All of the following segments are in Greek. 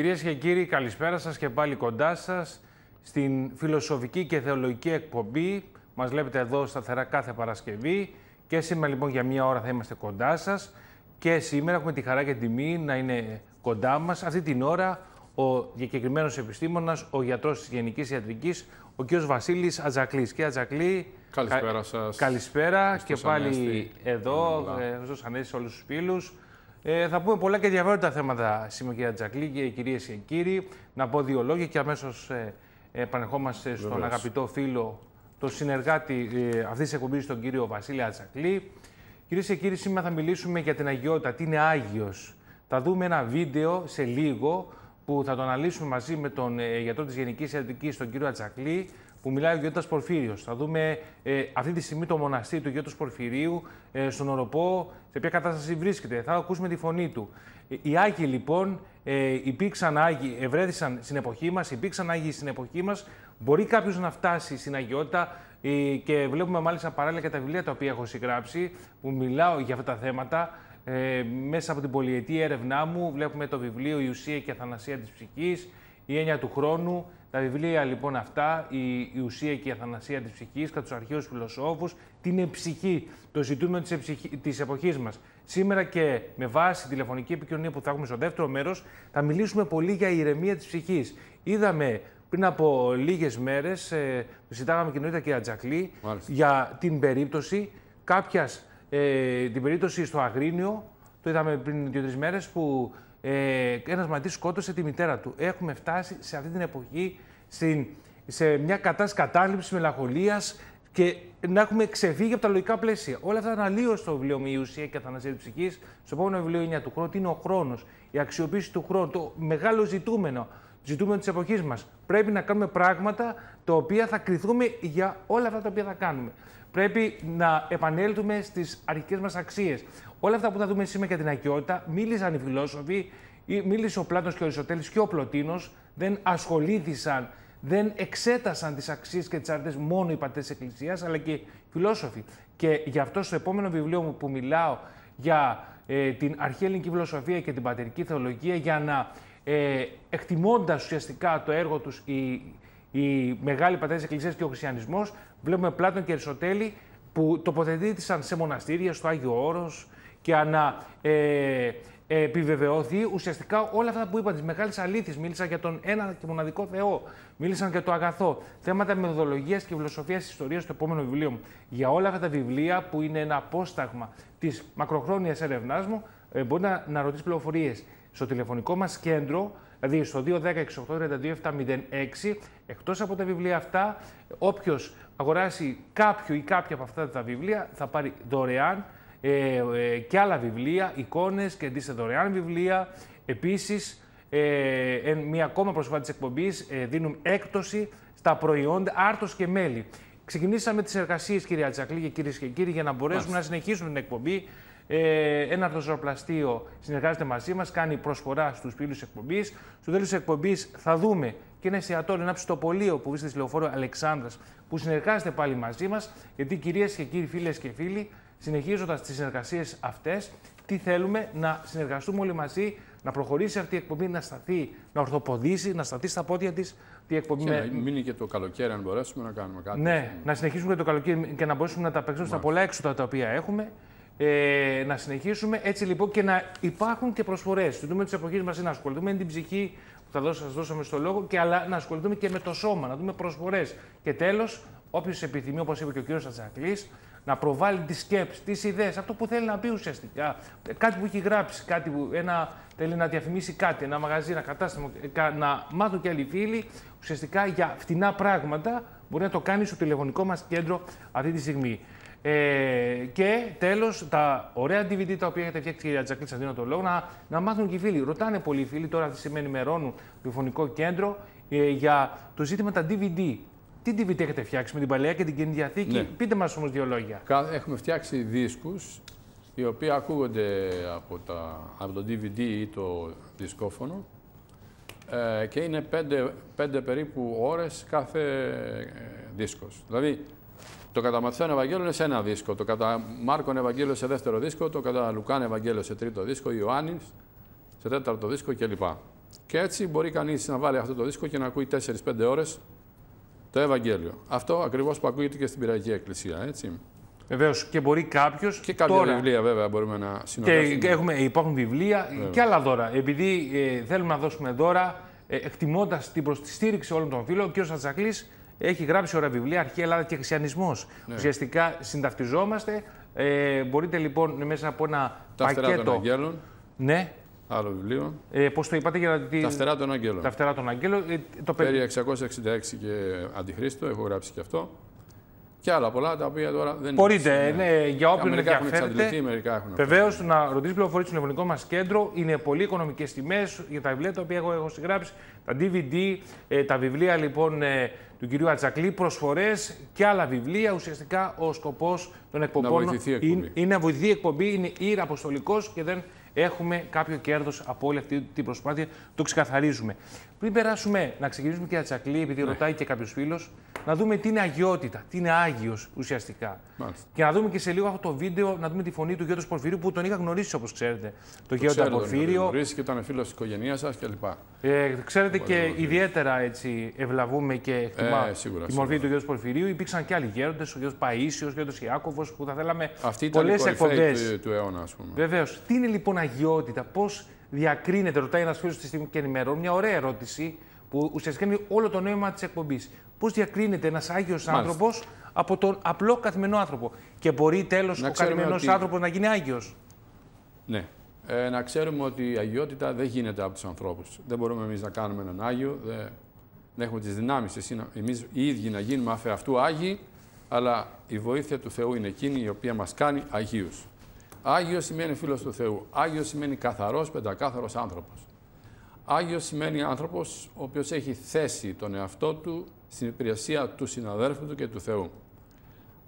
Κυρίες και κύριοι, καλησπέρα σας και πάλι κοντά σας στην φιλοσοφική και θεολογική εκπομπή. Μας βλέπετε εδώ σταθερά κάθε Παρασκευή. Και σήμερα λοιπόν για μία ώρα θα είμαστε κοντά σας. Και σήμερα έχουμε τη χαρά και τιμή να είναι κοντά μας αυτή την ώρα ο διακεκριμένος επιστήμονας, ο γιατρός της Γενικής Ιατρικής, ο κ. Βασίλης Ατζακλής. Κύριε Ατζακλή, καλησπέρα σας. Καλησπέρα και πάλι εδώ. Ευχαριστώ Ανέστη, όλους τους φίλους. Ε, θα πούμε πολλά και ενδιαφέροντα θέματα σήμερα, κύριε Ατζακλή και κυρίες και κύριοι. Να πω δύο λόγια και αμέσως ε, επανερχόμαστε στον αγαπητό φίλο, τον συνεργάτη ε, αυτής της εκπομπής, τον κύριο Βασίλη Ατζακλή. Κυρίες και κύριοι, σήμερα θα μιλήσουμε για την αγιότητα. Τι είναι Άγιος. Θα δούμε ένα βίντεο σε λίγο που θα το αναλύσουμε μαζί με τον ε, γιατρό της Γενικής Ιατρικής, τον κύριο Ατζακλή, που μιλάει ο Γιώτας Πορφύριος. Θα δούμε ε, αυτή τη στιγμή το μοναστήρι του Γιώτας Πορφυρίου ε, στον Οροπό, σε ποια κατάσταση βρίσκεται. Θα ακούσουμε τη φωνή του. Ε, οι Άγιοι λοιπόν ε, υπήρξαν Άγιοι, ευρέθησαν στην εποχή μας, υπήρξαν Άγιοι στην εποχή μας. Μπορεί κάποιος να φτάσει στην αγιότητα ε, και βλέπουμε μάλιστα παράλληλα και τα βιβλία τα οποία έχω συγγράψει που μιλάω για αυτά τα θέματα. Ε, μέσα από την πολυετή έρευνά μου βλέπουμε το βιβλίο «Η ουσία και η αθανασία της ψυχής», «Η έννοια του χρόνου», τα βιβλία λοιπόν αυτά, η, η ουσία και η αθανασία της ψυχής, κατά τους αρχαίους φιλοσόφους, την ψυχή, το ζητούμενο της, εποχή της εποχής μας. Σήμερα και με βάση τη τηλεφωνική επικοινωνία που θα έχουμε στο δεύτερο μέρος, θα μιλήσουμε πολύ για η ηρεμία της ψυχής. Είδαμε πριν από λίγες μέρες, ε, συντάγαμε και νωρίτερα και Ατζακλή, για την περίπτωση κάποιας ε, την περίπτωση στο Αγρίνιο, το είδαμε πριν δύο-τρεις μέρες, που ε, ένας μαθητή σκότωσε τη μητέρα του. Έχουμε φτάσει σε αυτή την εποχή στην, σε μια κατάσταση κατάληψης, μελαγχολίας και να έχουμε ξεφύγει από τα λογικά πλαίσια. Όλα αυτά αναλύω στο βιβλίο μου η ουσία και η αθανασία της ψυχής. Στο επόμενο βιβλίο είναι του χρόνου. Τι είναι ο χρόνος, η αξιοποίηση του χρόνου, το μεγάλο ζητούμενο, ζητούμενο της εποχής μας. Πρέπει να κάνουμε πράγματα τα οποία θα κρυθούμε για όλα αυτά τα οποία θα κάνουμε πρέπει να επανέλθουμε στις αρχικές μας αξίες. Όλα αυτά που θα δούμε σήμερα για την ακιότητα, μίλησαν οι φιλόσοφοι, μίλησε ο Πλάτος και ο Αριστοτέλης και ο Πλωτίνος, δεν ασχολήθησαν, δεν εξέτασαν τις αξίες και τις αρετές μόνο οι πατέρες της Εκκλησίας, αλλά και οι φιλόσοφοι. Και γι' αυτό στο επόμενο βιβλίο μου που μιλάω για ε, την αρχαία ελληνική φιλοσοφία και την πατερική θεολογία, για να ε, εκτιμώντας ουσιαστικά το έργο τους οι, οι μεγάλοι πατέρες της Εκκλησίας και ο χριστιανισμός, Βλέπουμε Πλάτων και Αριστοτέλη που τοποθετήθησαν σε μοναστήρια, στο Άγιο Όρος και ανα ε, επιβεβαιώθη ουσιαστικά όλα αυτά που είπα, τις μεγάλες αλήθειες. Μίλησαν για τον ένα και μοναδικό Θεό. Μίλησαν για το αγαθό. Θέματα μεθοδολογίας και φιλοσοφίας της ιστορίας στο επόμενο βιβλίο μου. Για όλα αυτά τα βιβλία που είναι ένα απόσταγμα της μακροχρόνιας έρευνάς μου, ε, μπορεί να, να ρωτήσεις πληροφορίες στο τηλεφωνικό μας κέντρο Δηλαδή στο 210-6832-706, εκτός από τα βιβλία αυτά, όποιος αγοράσει κάποιο ή κάποια από αυτά τα βιβλία θα πάρει δωρεάν ε, ε, και άλλα βιβλία, εικόνες και αντίστοιχα δωρεάν βιβλία. Επίσης, ε, μια ακόμα προσφορά της εκπομπής, ε, δίνουμε έκπτωση στα προϊόντα άρτος και μέλι. Ξεκινήσαμε τις εργασίες, κυρία Τσακλή και κυρίες και κύριοι, για να μπορέσουμε να συνεχίσουμε την εκπομπή ε, ένα αρτοζωροπλαστείο συνεργάζεται μαζί μας, κάνει προσφορά στους φίλους τη εκπομπής. Στο τέλο τη εκπομπής θα δούμε και ένα εστιατόριο, ένα ψητοπολείο που βρίσκεται στη λεωφόρο Αλεξάνδρας, που συνεργάζεται πάλι μαζί μας. Γιατί κυρίες και κύριοι, φίλες και φίλοι, συνεχίζοντας τις συνεργασίες αυτές, τι θέλουμε; Να συνεργαστούμε όλοι μαζί, να προχωρήσει αυτή η εκπομπή, να σταθεί, να ορθοποδήσει, να σταθεί στα πόδια της. Εκπομπή και με... να μείνει και το καλοκαίρι, αν μπορέσουμε να κάνουμε κάτι. Ναι, να συνεχίσουμε και το καλοκαίρι και να μπορέσουμε να τα παίξουμε στα πολλά έξοδα τα οποία έχουμε ε, να συνεχίσουμε έτσι λοιπόν και να υπάρχουν και προσφορές. Το δούμε τη εποχή μας είναι να ασχοληθούμε με την ψυχή που θα σας δώσαμε στο λόγο, και αλλά να ασχοληθούμε και με το σώμα, να δούμε προσφορές. Και τέλος, όποιος επιθυμεί, όπως είπε και ο κύριος Ατζακλής, να προβάλλει τις σκέψεις, τις ιδέες, αυτό που θέλει να πει ουσιαστικά. Κάτι που έχει γράψει, κάτι που ένα, θέλει να διαφημίσει κάτι, ένα μαγαζί, ένα κατάστημα, να μάθουν και άλλοι φίλοι ουσιαστικά για φτηνά πράγματα. Μπορεί να το κάνει στο τηλεφωνικό μας κέντρο αυτή τη στιγμή. Ε, και τέλος, τα ωραία DVD τα οποία έχετε φτιάξει, κυρία Τζακλή, σας δίνω το λόγο, να, να μάθουν και οι φίλοι. Ρωτάνε πολλοί φίλοι, τώρα αυτή τη στιγμή ενημερώνουν το φωνικό κέντρο ε, για το ζήτημα τα DVD. Τι DVD έχετε φτιάξει με την παλαιά και την κοινή διαθήκη, ναι. πείτε μας όμως δύο λόγια. Έχουμε φτιάξει δίσκους οι οποίοι ακούγονται από, τα, από το DVD ή το δισκόφωνο ε, και είναι πέντε, πέντε περίπου ώρες κάθε ε, δίσκος. Δηλαδή, το κατά Μαθαίων Ευαγγέλιο είναι σε ένα δίσκο, το κατά Μάρκον Ευαγγέλιο σε δεύτερο δίσκο, το κατά Λουκάν Ευαγγέλιο σε τρίτο δίσκο, Ιωάννης σε τέταρτο δίσκο κλπ. Και έτσι μπορεί κανείς να βάλει αυτό το δίσκο και να ακούει 4-5 ώρες το Ευαγγέλιο. Αυτό ακριβώς που ακούγεται και στην Πυραϊκή Εκκλησία. Έτσι. Βεβαίως και μπορεί κάποιος. Και κάποια τώρα... βιβλία βέβαια μπορούμε να συνοδεύσουμε. Και έχουμε, υπάρχουν βιβλία βέβαια. και άλλα δώρα. Επειδή ε, θέλουμε να δώσουμε δώρα, ε, εκτιμώντας την προ τη στήριξη όλων των φίλων, ο κ. Σατζακλή έχει γράψει ωραία βιβλία, Αρχαία Ελλάδα και Χριστιανισμός. Ναι. Ουσιαστικά συνταυτιζόμαστε. Ε, μπορείτε λοιπόν μέσα από ένα Τα πακέτο. των Αγγέλων. Ναι. Άλλο βιβλίο. Ε, Πώς το είπατε για την. Τα φτερά των Αγγέλων. Τα φτερά των Αγγέλων. Ε, το... Περί 666 και Αντιχρίστο, έχω γράψει και αυτό. Και άλλα πολλά τα οποία τώρα δεν Μπορείτε, είναι. Ναι, για όποιον ενδιαφέρεται. Μερικά έχουν Βεβαίως, να ρωτήσεις πληροφορίες στο τηλεφωνικό μας κέντρο. Είναι πολύ οικονομικές τιμές για τα βιβλία τα οποία εγώ έχω συγγράψει. Τα DVD, ε, τα βιβλία λοιπόν ε, του κυρίου Ατζακλή, προσφορές και άλλα βιβλία. Ουσιαστικά ο σκοπός των εκπομπών είναι, είναι να βοηθηθεί η εκπομπή, είναι ήρα αποστολικό και δεν έχουμε κάποιο κέρδος από όλη αυτή την προσπάθεια. Το ξεκαθαρίζουμε. Πριν περάσουμε να ξεκινήσουμε και Τσακλή, επειδή ναι. ρωτάει και κάποιος φίλος, να δούμε τι είναι αγιότητα, τι είναι άγιος ουσιαστικά. Μάλιστα. Και να δούμε και σε λίγο αυτό το βίντεο, να δούμε τη φωνή του Γιώργου Πορφυρίου που τον είχα γνωρίσει όπως ξέρετε. Το, το Γιώργο Πορφύριο. Τον γνωρίσει και ήταν φίλος της οικογένειά σας κλπ. Ε, ξέρετε και ιδιαίτερα έτσι ευλαβούμε και εκτιμά ε, σίγουρα, τη μορφή του Γιώργου Πορφυρίου. Υπήρξαν και άλλοι γέροντες, ο Γιώργος Παίσιος, ο Γιώργος Ιάκοβο που θα θέλαμε πολλές εκπομπές. Του, του αιώνα, ας πούμε. Βεβαίως. Τι είναι λοιπόν αγιότητα, πώς διακρίνεται, ρωτάει ένας φίλος τη στιγμή και ενημερώνει, μια ωραία ερώτηση που ουσιαστικά είναι όλο το νόημα της εκπομπής. Πώς διακρίνεται ένας Άγιος άνθρωπος από τον απλό καθημερινό άνθρωπο; Και μπορεί τέλος ο καθημερινός ότι... άνθρωπος να γίνει Άγιος; Ναι. Ε, να ξέρουμε ότι η αγιότητα δεν γίνεται από τους ανθρώπους. Δεν μπορούμε εμείς να κάνουμε έναν Άγιο. Δεν, δεν έχουμε τις δυνάμεις εμείς οι ίδιοι να γίνουμε αφ' αυτού Άγιοι, αλλά η βοήθεια του Θεού είναι εκείνη η οποία μας κάνει Αγίους. Άγιος σημαίνει φίλος του Θεού. Άγιος σημαίνει καθαρός, πεντακάθαρος άνθρωπος. Άγιος σημαίνει άνθρωπος ο οποίος έχει θέσει τον εαυτό του στην υπηρεσία του συναδέλφου του και του Θεού.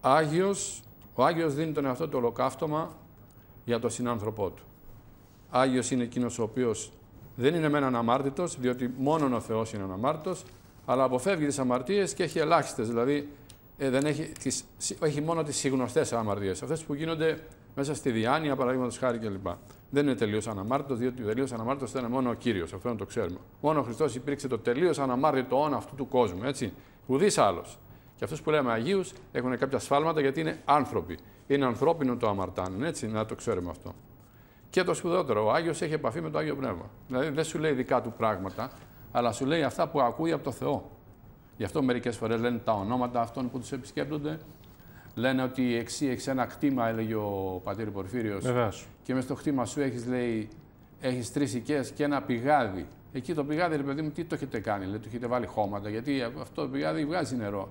Άγιος, ο Άγιος δίνει τον εαυτό του ολοκαύτωμα για τον συνάνθρωπό του. Άγιος είναι εκείνος ο οποίος δεν είναι μεν αναμάρτητος, διότι μόνο ο Θεός είναι αναμάρτητος, αλλά αποφεύγει τις αμαρτίες και έχει ελάχιστες, δηλαδή ε, δεν έχει, τις, έχει μόνο τις συγνωστές αμαρτίες, αυτές που γίνονται μέσα στη διάνοια, παραδείγματος χάρη κλπ δεν είναι τελείως αναμάρτητος, διότι ο τελείως αναμάρτητος ήταν μόνο ο κύριος. Αυτό να το ξέρουμε. Μόνο ο Χριστός υπήρξε το τελείως αναμάρτητο όν αυτού του κόσμου. Έτσι. Ουδής άλλος. Και αυτούς που λέμε Αγίους έχουν κάποια σφάλματα γιατί είναι άνθρωποι. Είναι ανθρώπινο το αμαρτάνουν. Έτσι, να το ξέρουμε αυτό. Και το σπουδότερο, ο Άγιος έχει επαφή με το Άγιο Πνεύμα. Δηλαδή δεν σου λέει δικά του πράγματα, αλλά σου λέει αυτά που ακούει από το Θεό. Γι' αυτό μερικές φορές λένε τα ονόματα αυτών που τους επισκέπτονται Λένε ότι εξή έχεις ένα κτήμα, έλεγε ο πατήρ Πορφύριος. Και μες στο κτήμα σου έχεις, λέει, έχεις τρεις οικές και ένα πηγάδι. Εκεί το πηγάδι, ρε παιδί μου, τι το έχετε κάνει, λέει, το έχετε βάλει χώματα, γιατί αυτό το πηγάδι βγάζει νερό.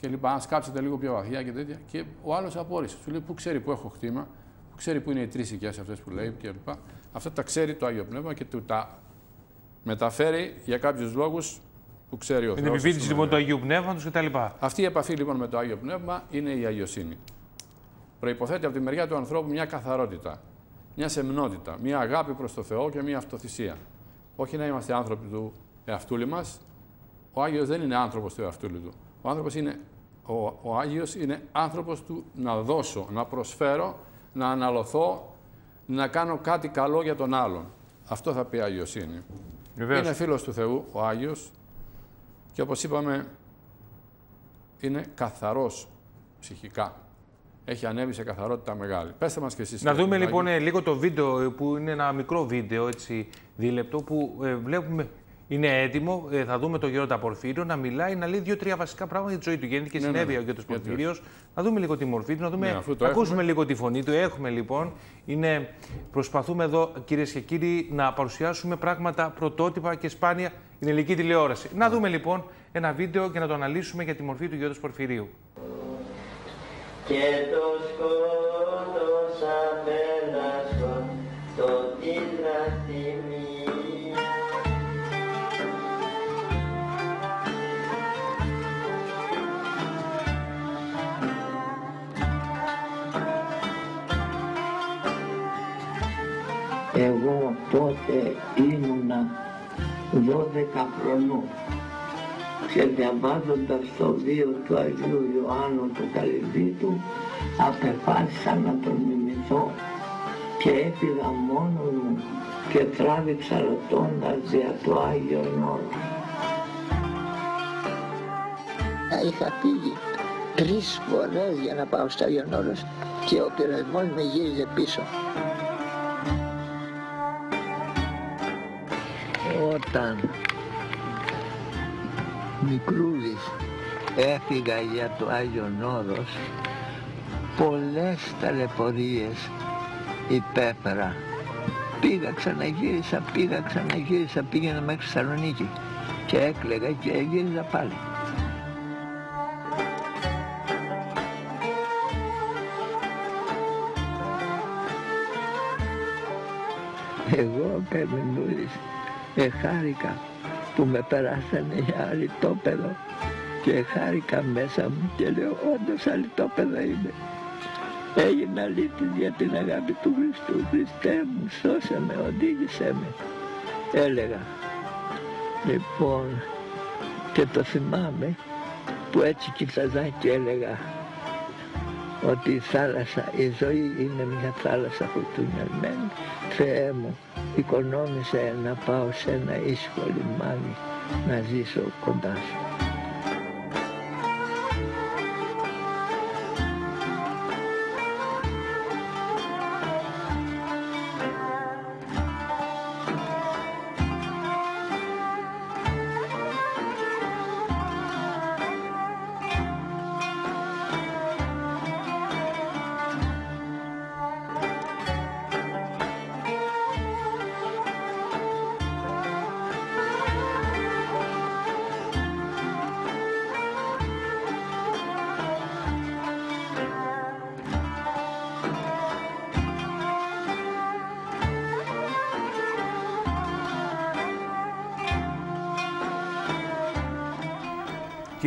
Και λοιπά, αν σκάψετε λίγο πιο βαθιά και τέτοια. Και ο άλλος απόρρισε. Σου λέει, Πού ξέρει που έχω κτήμα, που ξέρει που είναι οι τρεις οικές αυτές που λέει και λοιπά. Αυτά τα ξέρει το Άγιο Πνεύμα και του τα μεταφέρει για κάποιους λόγους που ξέρει ο Θεός. Την επιβίωση λοιπόν του Αγίου Πνεύματος κτλ. Αυτή η επαφή λοιπόν με το Άγιο Πνεύμα είναι η αγιοσύνη. Προϋποθέτει από τη μεριά του ανθρώπου μια καθαρότητα, μια σεμνότητα, μια αγάπη προς το Θεό και μια αυτοθυσία. Όχι να είμαστε άνθρωποι του εαυτούλη μας. Ο Άγιος δεν είναι άνθρωπος του εαυτούλη του. Ο, άνθρωπος είναι, ο, ο Άγιος είναι άνθρωπος του να δώσω, να προσφέρω, να αναλωθώ, να κάνω κάτι καλό για τον άλλον. Αυτό θα πει αγιοσύνη. Βεβαίως. Είναι φίλος του Θεού ο Άγιος, και όπως είπαμε, είναι καθαρός ψυχικά. Έχει ανέβει σε καθαρότητα μεγάλη. Πέστε μας και εσείς. Να δούμε λοιπόν ε, λίγο το βίντεο που είναι ένα μικρό βίντεο, έτσι, δίλεπτο, που ε, βλέπουμε είναι έτοιμο. Ε, θα δούμε τον Γέροντα Πορφύριο να μιλάει, να λέει δύο-τρία βασικά πράγματα για τη ζωή του. Γεννήθηκε και ναι, συνέβη ναι, ναι. ο Γέροντα Πορφύριος. Να δούμε λίγο τη μορφή του, να δούμε, ναι, ακούσουμε λίγο τη φωνή του. Έχουμε λοιπόν. Είναι, προσπαθούμε εδώ, κυρίες και κύριοι, να παρουσιάσουμε πράγματα πρωτότυπα και σπάνια στην ελληνική τηλεόραση. Να δούμε λοιπόν ένα βίντεο και να το αναλύσουμε για τη μορφή του Γέροντα Πορφυρίου. Και το σκότωσα το Εγώ τότε ήμουνα 12 χρονών και διαβάζοντας το βίο του Αγίου Ιωάννου του Καλυβίτου απεφάσισα να τον μιμηθώ και και έπηγα μόνο μου και τράβηξα ρωτώντας για το Άγιο Νόρο. Είχα φύγει τρεις φορές για να πάω στο Άγιο Νόρος και ο πειρασμός με γύριζε πίσω. Όταν μικρούδης έφυγα για το Άγιο Νόρος πολλές ταλαιπωρίες υπέφερα. Πήγα, ξαναγύρισα, πήγα, ξαναγύρισα, πήγαινα μέχρι Θεσσαλονίκη. Και έκλαιγα και γύριζα πάλι. Εγώ, Κερμινούλης, εχάρηκα που με περάσανε για αλυτόπεδο και χάρηκα μέσα μου και λέω όντως αλυτόπεδο είμαι. Έγινα αλήτης για την αγάπη του Χριστού. Χριστέ μου, σώσε με, οδήγησέ με. Έλεγα. Λοιπόν, και το θυμάμαι που έτσι κοιτάζα και έλεγα ότι η θάλασσα, η ζωή είναι μια θάλασσα φουρτουνιασμένη. Θεέ μου, οικονόμησε να πάω σε ένα ήσυχο λιμάνι να ζήσω κοντά σου.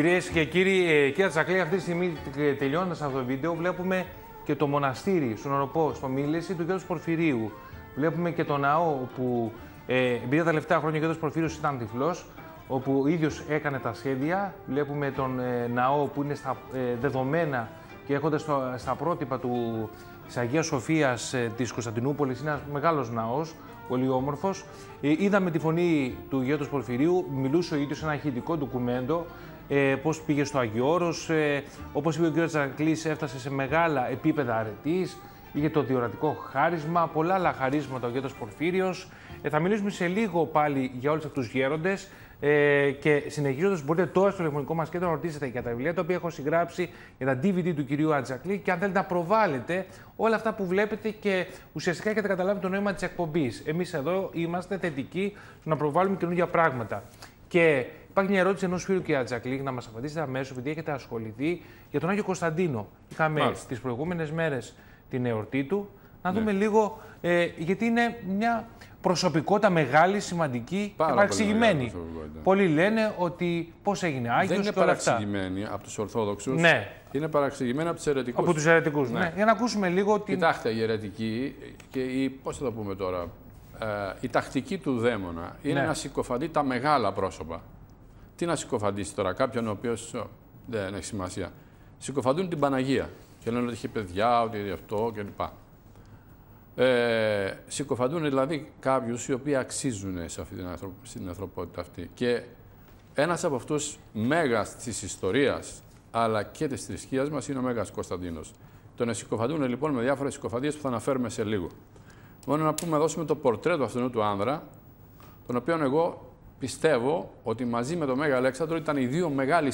Κυρίες και κύριοι, ε, κύριε Τσακλή, αυτή τη στιγμή ε, τελειώνοντας αυτό το βίντεο, βλέπουμε και το μοναστήρι στον Οροπό, στο Μίληση του Γιώργου Πορφυρίου. Βλέπουμε και το ναό που ε, επειδή τα τελευταία χρόνια ο Γιώργο Πορφύριος ήταν τυφλός, όπου ο ίδιος έκανε τα σχέδια. Βλέπουμε τον ε, ναό που είναι στα ε, δεδομένα και έχοντας στα πρότυπα του της Αγίας Σοφίας ε, της Κωνσταντινούπολης. Είναι ένας μεγάλος ναός, πολύ όμορφος. Ε, είδαμε τη φωνή του Γιώργου Πορφυρίου, μιλούσε ο ίδιος σε ένα ηχητικό ντοκουμέντο ε, πώς πήγε στο Αγιώρος, ε, όπως είπε ο κ. Τζακλής, έφτασε σε μεγάλα επίπεδα αρετής, είχε το διορατικό χάρισμα, πολλά άλλα χαρίσματα ο Γέτος Πορφύριος. Ε, θα μιλήσουμε σε λίγο πάλι για όλους αυτούς τους γέροντες ε, και συνεχίζοντας μπορείτε τώρα στο τηλεφωνικό μας κέντρο να ρωτήσετε για τα βιβλία τα οποία έχω συγγράψει για τα DVD του κυρίου Ατζακλή και αν θέλετε να προβάλλετε όλα αυτά που βλέπετε και ουσιαστικά έχετε καταλάβει το νόημα της εκπομπής. Εμείς εδώ είμαστε θετικοί στο να προβάλλουμε καινούργια πράγματα. Και Υπάρχει μια ερώτηση ενός φίλου και Ατζακλή να μας απαντήσετε αμέσως, επειδή έχετε ασχοληθεί για τον Άγιο Κωνσταντίνο. Είχαμε τι προηγούμενες μέρες την εορτή του. Να ναι. δούμε λίγο, ε, γιατί είναι μια προσωπικότητα μεγάλη, σημαντική Πάρα και παραξηγημένη. Πολλοί λένε ότι πώς έγινε Άγιος Δεν είναι παραξηγημένη από τους Ορθόδοξους. Ναι. Είναι παραξηγημένη από τους αιρετικούς. Από τους αιρετικούς, ναι. ναι. Για να ακούσουμε λίγο. Την... Κοιτάξτε, οι αιρετικοί και η, πώς θα το πούμε τώρα, ε, η τακτική του δαίμονα είναι ναι. να συκοφαντεί τα μεγάλα πρόσωπα. Τι να συκοφαντήσει τώρα κάποιον ο οποίος δεν έχει σημασία. Συκοφαντούν την Παναγία και λένε ότι έχει παιδιά, ότι αυτό κλπ. Ε, συκοφαντούν δηλαδή κάποιους οι οποίοι αξίζουν σε αυτή την, ανθρω... στην ανθρωπότητα αυτή. Και ένας από αυτούς μέγας της ιστορίας αλλά και της θρησκείας μας είναι ο Μέγας Κωνσταντίνος. Τον συκοφαντούν λοιπόν με διάφορες συκοφαντίες που θα αναφέρουμε σε λίγο. Μόνο να πούμε, δώσουμε το πορτρέτο αυτού του άνδρα, τον οποίο εγώ πιστεύω ότι μαζί με τον Μέγα Αλέξανδρο ήταν οι δύο μεγάλοι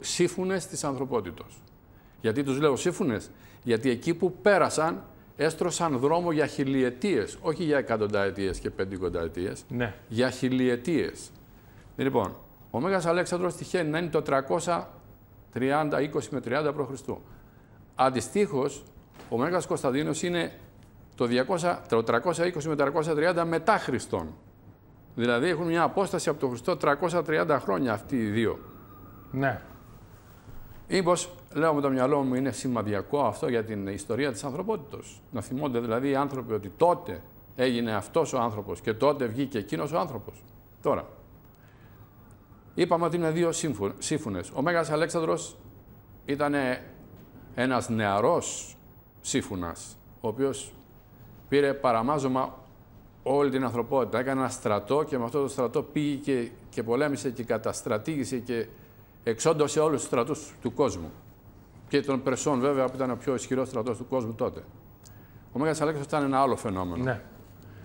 σύμφωνες της ανθρωπότητα. Γιατί τους λέω σύμφωνες, γιατί εκεί που πέρασαν έστρωσαν δρόμο για χιλιετίες, όχι για εκατονταετίες και πεντηκονταετίες, ναι. για χιλιετίες. Λοιπόν, ο Μέγας Αλέξανδρος τυχαίνει να είναι το 330, 20 με 30 π.Χ. Αντιστοίχως, ο Μέγας Κωνσταντίνος είναι το, 200, το 320 με 330 μετά Χριστόν. Δηλαδή έχουν μια απόσταση από τον Χριστό 330 χρόνια αυτοί οι δύο. Ναι. Μήπως, λέω με το μυαλό μου, είναι σημαδιακό αυτό για την ιστορία της ανθρωπότητας. Να θυμώνται δηλαδή οι άνθρωποι ότι τότε έγινε αυτός ο άνθρωπος και τότε βγήκε εκείνος ο άνθρωπος. Τώρα, είπαμε ότι είναι δύο σύμφωνες. Ο Μέγας Αλέξανδρος ήταν ένας νεαρός σύμφωνας, ο οποίος πήρε παραμάζωμα όλη την ανθρωπότητα. Έκανε ένα στρατό και με αυτό το στρατό πήγε και, και πολέμησε και καταστρατήγησε και εξόντωσε όλους τους στρατούς του κόσμου. Και των Περσών βέβαια που ήταν ο πιο ισχυρός στρατός του κόσμου τότε. Ο Μέγας Αλέξανδρος ήταν ένα άλλο φαινόμενο. Ναι.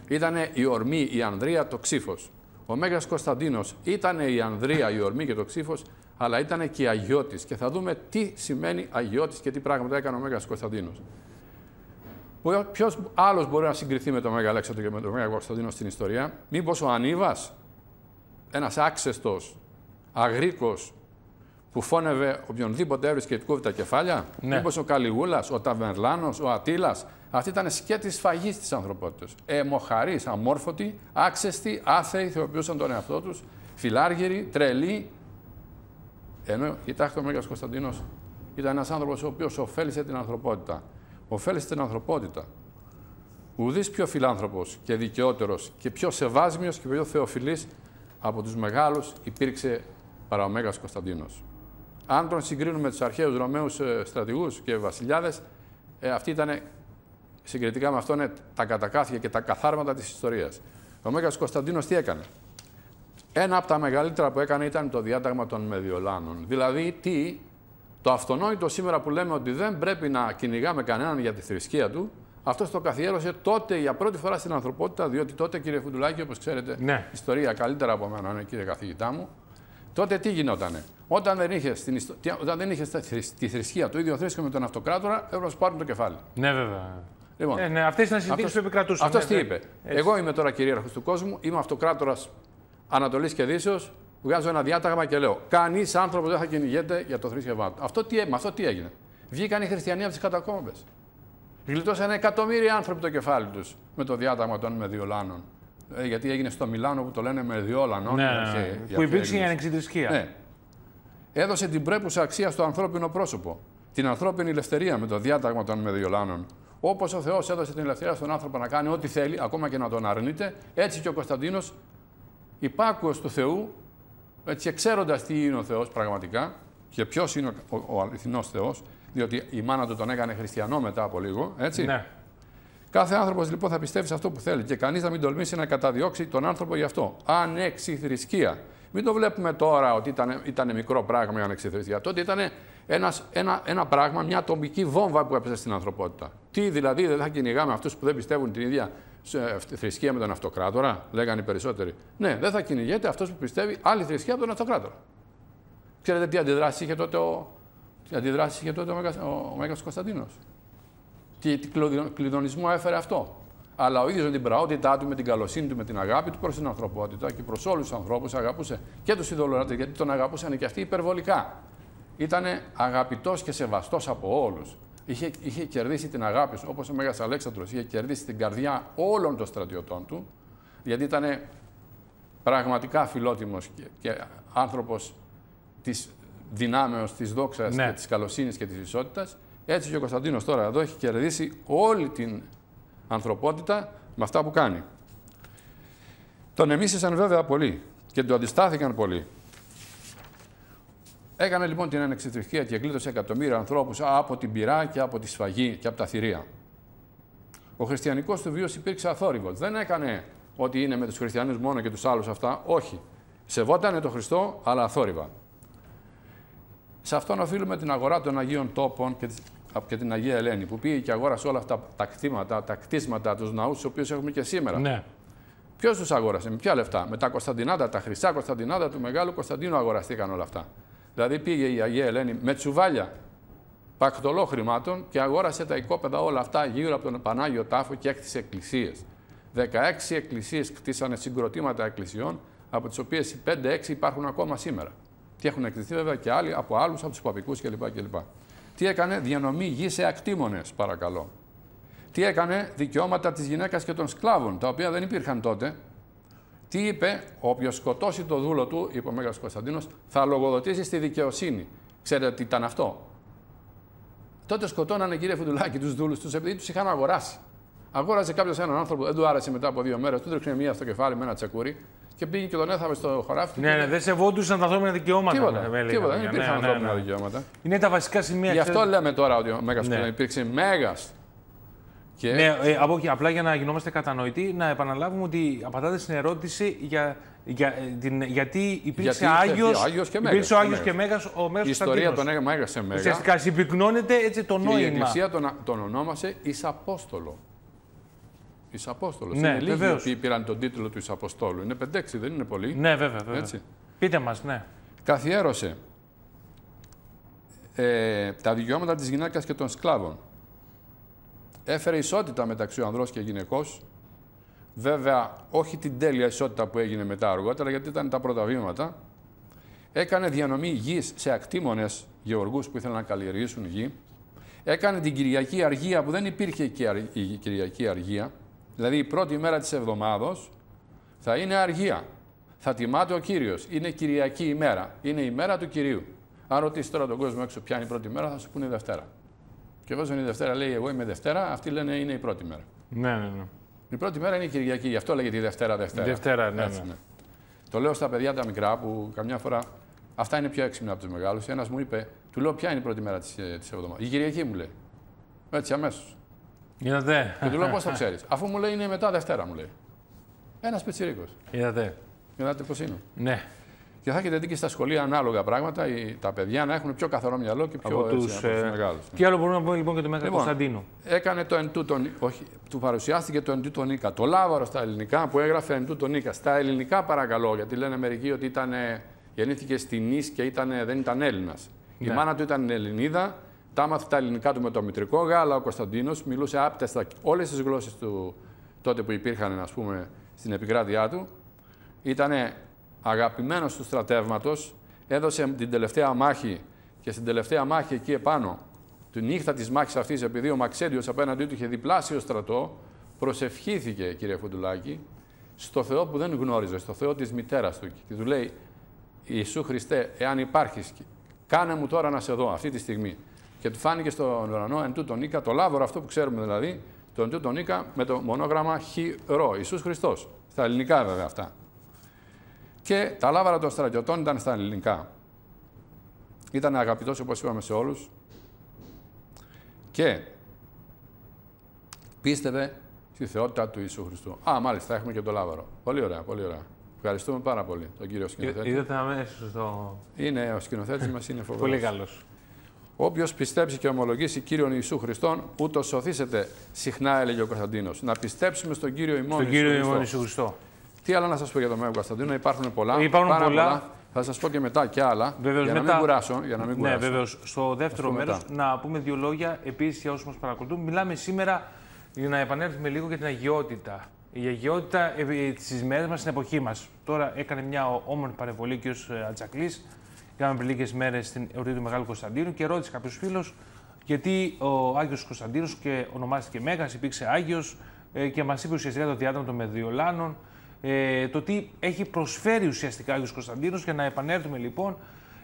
Ήταν η ορμή, η Ανδρεία, το ξύφος. Ο Μέγας Κωνσταντίνος ήταν η Ανδρεία, η ορμή και το ξύφος, αλλά ήταν και αγιώτης. Και θα δούμε τι σημαίνει αγιώτης και τι πράγματα έκανε ο Μέγας Κωνσταντίνος. Ποιος άλλος μπορεί να συγκριθεί με τον Μέγα Αλέξανδρο και με τον Μέγα Κωνσταντίνο στην ιστορία, Μήπως ο Ανίβας, ένας άξεστος, αγρίκος, που φώνευε οποιονδήποτε έβρισκε και του τα κεφάλια; Ναι. Μήπως ο Καλιγούλας, ο Ταβερλάνος, ο Ατήλα. Αυτή ήταν σκέτη σφαγής της ανθρωπότητας. Εμοχαρεί, αμόρφωτοι, άξεστοι, άθεοι, θεοποιούσαν τον εαυτό τους, φιλάργυροι, τρελοί. Ενώ, κοιτάξτε, ο Μέγας Κωνσταντίνος ήταν ένας άνθρωπος ο οποίος ωφέλησε την ανθρωπότητα ωφέλησε την ανθρωπότητα. Ουδής πιο φιλάνθρωπος και δικαιότερος και πιο σεβάσμιος και πιο θεοφιλής από τους μεγάλους υπήρξε παρά ο Μέγας Κωνσταντίνος. Αν τον συγκρίνουμε με τους αρχαίους Ρωμαίους ε, στρατηγούς και βασιλιάδες, ε, αυτοί ήταν συγκριτικά με αυτόν τα κατακάθια και τα καθάρματα της ιστορίας. Ο Μέγας Κωνσταντίνος τι έκανε; Ένα από τα μεγαλύτερα που έκανε ήταν το διάταγμα των Μεδιολάνων. Δηλαδή, τι, το αυτονόητο σήμερα που λέμε ότι δεν πρέπει να κυνηγάμε κανέναν για τη θρησκεία του, αυτό το καθιέρωσε τότε για πρώτη φορά στην ανθρωπότητα, διότι τότε, κύριε Φουντουλάκη, όπως ξέρετε, ναι. ιστορία καλύτερα από μένα, ναι, κύριε καθηγητά μου, τότε τι γινότανε; Όταν δεν είχε, ιστο... Όταν δεν είχες τη θρησκεία, το ίδιο θρήσκο με τον αυτοκράτορα, έπρεπε να σου πάρουν το κεφάλι. Ναι, βέβαια. Λοιπόν, ε, ναι, αυτές είναι οι συνθήκες που επικρατούσαν. Αυτός τι είπε; Εγώ είμαι τώρα κυρίαρχος του κόσμου, είμαι αυτοκράτορας Ανατολής και Δύσεως, βγάζω ένα διάταγμα και λέω: Κανείς άνθρωπος δεν θα κυνηγέται για το θρήσκευμά του. Αυτό τι, με αυτό τι έγινε. Βγήκαν οι χριστιανοί από τις κατακόμβες. Γλιτώσαν εκατομμύρια άνθρωποι το κεφάλι τους με το διάταγμα των Μεδιολάνων. Ε, γιατί έγινε στο Μιλάνο που το λένε Μεδιόλανο. Ναι, και, που υπήρξε η ανεξιδρυσκεία. Ναι. Έδωσε την πρέπουσα αξία στο ανθρώπινο πρόσωπο. Την ανθρώπινη ελευθερία με το διάταγμα των Μεδιολάνων. Όπως ο Θεός έδωσε την ελευθερία στον άνθρωπο να κάνει ό,τι θέλει, ακόμα και να τον αρνείται, έτσι και ο Κωνσταντίνος, υπάκουος του Θεού, έτσι ξέροντας τι είναι ο Θεός πραγματικά και ποιος είναι ο, ο αληθινός Θεός, διότι η μάνα του τον έκανε χριστιανό μετά από λίγο, έτσι. Ναι. Κάθε άνθρωπος λοιπόν θα πιστεύει σε αυτό που θέλει και κανείς να μην τολμήσει να καταδιώξει τον άνθρωπο γι' αυτό. Ανεξιθρησκεία. Μην το βλέπουμε τώρα ότι ήταν, ήταν μικρό πράγμα η ανεξιθρησκεία. Τότε ήταν ένας, ένα, ένα πράγμα, μια ατομική βόμβα που έπεσε στην ανθρωπότητα. Τι δηλαδή δεν θα κυνηγάμε αυτούς που δεν πιστεύουν την ίδια θρησκεία με τον αυτοκράτορα, λέγανε οι περισσότεροι. Ναι, δεν θα κυνηγέται αυτός που πιστεύει άλλη θρησκεία από τον αυτοκράτορα. Ξέρετε τι αντιδράσει είχε τότε ο, τι αντιδράσει είχε τότε ο Μέγας, ο Μέγας Κωνσταντίνος; Τι, τι κλειδονισμό έφερε αυτό; Αλλά ο ίδιος με την πραότητά του, με την καλοσύνη του, με την αγάπη του προς την ανθρωπότητα και προς όλους τους ανθρώπους αγαπούσε και τους ειδωλολάτε, γιατί τον αγαπούσαν και αυτοί υπερβολικά. Ήταν αγαπητός και σεβαστός από όλους είχε, είχε κερδίσει την αγάπη σου, όπως ο Μέγας Αλέξανδρος είχε κερδίσει την καρδιά όλων των στρατιωτών του, γιατί ήταν πραγματικά φιλότιμος και, και άνθρωπος της δυνάμεως, της δόξας ναι. και της καλοσύνης και της ισότητας. Έτσι και ο Κωνσταντίνος τώρα εδώ έχει κερδίσει όλη την ανθρωπότητα με αυτά που κάνει. Τον εμίσησαν βέβαια πολύ και του αντιστάθηκαν πολύ. Έκανε λοιπόν την ανεξιθρησκεία και γλίτωσε εκατομμύρια ανθρώπους από την πυρά και από τη σφαγή και από τα θηρία. Ο χριστιανικός του βίος υπήρξε αθόρυβος. Δεν έκανε ότι είναι με τους χριστιανούς μόνο και τους άλλους αυτά. Όχι. Σεβότανε τον Χριστό, αλλά αθόρυβα. Σε αυτόν οφείλουμε την αγορά των Αγίων Τόπων και την Αγία Ελένη, που πήγε και αγόρασε όλα αυτά τα κτήματα, τα κτίσματα, τους ναούς, τους οποίους έχουμε και σήμερα. Ναι. Ποιος τους αγόρασε, με ποια λεφτά, με τα Κωνσταντινάτα, τα χρυσά Κωνσταντινάτα του Μεγάλου Κωνσταντίνου αγοραστήκαν όλα αυτά. Δηλαδή πήγε η Αγία Ελένη με τσουβάλια πακτολό χρημάτων και αγόρασε τα οικόπεδα όλα αυτά γύρω από τον Πανάγιο Τάφο και έκτισε εκκλησίες. 16 εκκλησίες κτίσανε συγκροτήματα εκκλησιών, από τις οποίες οι 5-6 υπάρχουν ακόμα σήμερα. Και έχουν εκτιθεί βέβαια και άλλοι από άλλους, από τους παπικούς κλπ. κλπ. Τι έκανε, διανομή γης σε ακτήμονε, παρακαλώ. Τι έκανε, δικαιώματα της γυναίκας και των σκλάβων, τα οποία δεν υπήρχαν τότε, τι είπε, όποιος σκοτώσει το δούλο του, είπε ο Μέγας Κωνσταντίνος, θα λογοδοτήσεις στη δικαιοσύνη. Ξέρετε τι ήταν αυτό; Τότε σκοτώνανε, κύριε Φουντουλάκη, τους δούλους τους επειδή τους είχαν αγοράσει. Αγόρασε κάποιος έναν άνθρωπο, δεν του άρεσε μετά από δύο μέρες, του τρέξε μία στο κεφάλι με ένα τσεκούρι και πήγε και τον έθαβε στο χωράφι. Ναι, ναι, δεν σεβόντουσαν τα ανθρώπινα δικαιώματα. Τίποτα, ναι, τίποτα δεν υπήρχαν ναι, ναι, ανθρώπινα δικαιώματα. Είναι τα βασικά σημεία. Γι' αυτό λέμε τώρα ότι ο Μέγας ναι. υπήρξε μέγας Και... Ναι, ε, από, απλά για να γινόμαστε κατανοητοί, να επαναλάβουμε ότι απαντάτε στην ερώτηση για, για, ε, την, γιατί υπήρξε γιατί Άγιος, Άγιος και υπήρξε ο Άγιος και Μέγας, ο Μέγας Η ιστορία των Μέγας σε Μέγας. Ουσιαστικά συμπυκνώνεται έτσι το νόημα. Και η Εκκλησία τον, τον ονόμασε εις Απόστολο. Εις Απόστολος. Ναι, είναι λίγοι οποίοι πήραν τον τίτλο του εις Αποστόλου. Είναι 5-6, δεν είναι πολύ. Ναι, βέβαια. βέβαια. Έτσι. Πείτε μας, ναι. Καθιέρωσε ε, τα δικαιώματα της γυναίκας και των σκλάβων έφερε ισότητα μεταξύ ανδρός και γυναικός. Βέβαια, όχι την τέλεια ισότητα που έγινε μετά αργότερα, γιατί ήταν τα πρώτα βήματα. Έκανε διανομή γης σε ακτήμονες γεωργούς που ήθελαν να καλλιεργήσουν γη. Έκανε την Κυριακή Αργία που δεν υπήρχε η Κυριακή Αργία. Δηλαδή η πρώτη μέρα της εβδομάδος θα είναι αργία. Θα τιμάται ο Κύριος. Είναι Κυριακή ημέρα. Είναι η μέρα του Κυρίου. Αν ρωτήσεις τώρα τον κόσμο έξω ποια είναι η πρώτη μέρα, θα σου πούνε Δευτέρα. Και εφόσον είναι Δευτέρα λέει εγώ είμαι Δευτέρα, αυτοί λένε είναι η πρώτη μέρα. Ναι, ναι, ναι. Η πρώτη μέρα είναι η Κυριακή, γι' αυτό λέγεται η Δευτέρα Δευτέρα. Δευτέρα, ναι, ναι. ναι. Το λέω στα παιδιά τα μικρά που καμιά φορά αυτά είναι πιο έξυπνα από τους μεγάλους. Ένας μου είπε, του λέω ποια είναι η πρώτη μέρα της ε, εβδομάδας; Η Κυριακή μου λέει. Έτσι αμέσως. Είδατε. Και του λέω πώς το ξέρεις; Αφού μου λέει είναι μετά Δευτέρα μου λέει. Ένας πετσυρίκο. Είδατε. Είδατε πώς είναι. Ναι. Και θα έχετε δει και στα σχολεία ανάλογα πράγματα τα παιδιά να έχουν πιο καθαρό μυαλό και πιο από τους, ε, μεγάλους. Τι άλλο μπορούμε να πούμε λοιπόν για τον Μέγα λοιπόν, Κωνσταντίνο. Έκανε το εν τούτον, όχι, του παρουσιάστηκε το εν τούτον Νίκα. Το λάβαρο στα ελληνικά που έγραφε εν τούτον Νίκα. Στα ελληνικά παρακαλώ, γιατί λένε μερικοί ότι ήταν, γεννήθηκε στη Νης και ήταν, δεν ήταν Έλληνας. Ναι. Η μάνα του ήταν Ελληνίδα, τα άμαθε τα ελληνικά του με το μητρικό γάλα. Ο Κωνσταντίνος μιλούσε άπτεστα όλες τις γλώσσες του τότε που υπήρχαν, ας πούμε, στην επικράτειά του. Ήταν αγαπημένος του στρατεύματος, έδωσε την τελευταία μάχη και στην τελευταία μάχη εκεί επάνω, τη νύχτα της μάχης αυτής, επειδή ο Μαξέντιος απέναντί του είχε διπλάσιο στρατό, προσευχήθηκε, κύριε Φουντουλάκη, στο Θεό που δεν γνώριζε, στο Θεό της μητέρας του. Και του λέει, Ιησού Χριστέ, εάν υπάρχεις, κάνε μου τώρα να σε δω αυτή τη στιγμή. Και του φάνηκε στον ουρανό εν τούτο νίκα, το λάβορο αυτό που ξέρουμε δηλαδή, το εν τούτο νίκα με το μονόγραμμα χ-ρο, Ιησούς Χριστός. Στα ελληνικά βέβαια αυτά. Και τα λάβαρα των στρατιωτών ήταν στα ελληνικά. Ήταν αγαπητός, όπως είπαμε, σε όλους. Και πίστευε στη θεότητα του Ιησού Χριστού. Α, μάλιστα, έχουμε και το λάβαρο. Πολύ ωραία, πολύ ωραία. Ευχαριστούμε πάρα πολύ τον κύριο σκηνοθέτη. Είδατε αμέσω το. Είναι ο σκηνοθέτης μας, είναι φοβερός. Πολύ καλός. Όποιος πιστέψει και ομολογήσει κύριον Ιησού Χριστόν, ούτως σωθήσετε. Συχνά έλεγε ο Κωνσταντίνος. Να πιστέψουμε στον κύριο ημών Στον κύριο ημών Ιησού Χριστό. Τι άλλο να σας πω για τον Μέγο Κωνσταντίνο, υπάρχουν πολλά. Υπάρχουν πολλά. πολλά. Θα σας πω και μετά και άλλα. Βεβαίως, για, να μετά... μην κουράσω, για να μην κουράσω. Ναι, βεβαίως. Στο δεύτερο μέρος, να πούμε δύο λόγια επίσης για όσους μας παρακολουθούν. Μιλάμε σήμερα για να επανέλθουμε λίγο για την αγιότητα. Η αγιότητα στις μέρες μας, στην εποχή μας. Τώρα έκανε μια όμορφη παρεμβολή και ο Ατζακλή. Κάναμε πριν λίγες μέρες στην εορτή του Μεγάλου Κωνσταντίνου και ρώτησε κάποιος φίλος γιατί ο Άγιος Κωνσταντίνος και ονομάστηκε Μέγας, υπήρξε Άγιος ε, και μας είπε ουσιαστικά το διάδρομο των Μεδιολάνων ε, το τι έχει προσφέρει ουσιαστικά ο Άγιος Κωνσταντίνος για να επανέλθουμε λοιπόν,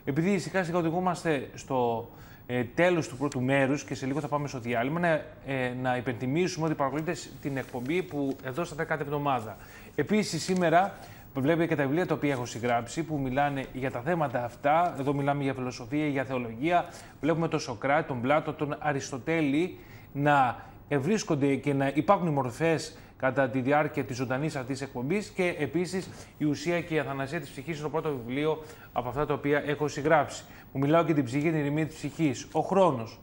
επειδή σιγά σιγά οδηγούμαστε στο ε, τέλος του πρώτου μέρους και σε λίγο θα πάμε στο διάλειμμα, να, ε, να υπενθυμίσουμε ότι παρακολουθείτε την εκπομπή που δώσατε κάθε εβδομάδα. Επίσης σήμερα βλέπετε και τα βιβλία τα οποία έχω συγγράψει που μιλάνε για τα θέματα αυτά. Εδώ μιλάμε για φιλοσοφία, για θεολογία. Βλέπουμε τον Σοκράτη, τον Πλάτο, τον Αριστοτέλη να βρίσκονται και να υπάρχουν μορφές κατά τη διάρκεια της ζωντανής αυτής εκπομπής και επίσης η ουσία και η αθανασία της ψυχής είναι το πρώτο βιβλίο από αυτά τα οποία έχω συγγράψει. Που μιλάω και την ψυχή, την ηρεμία της ψυχής. Ο χρόνος.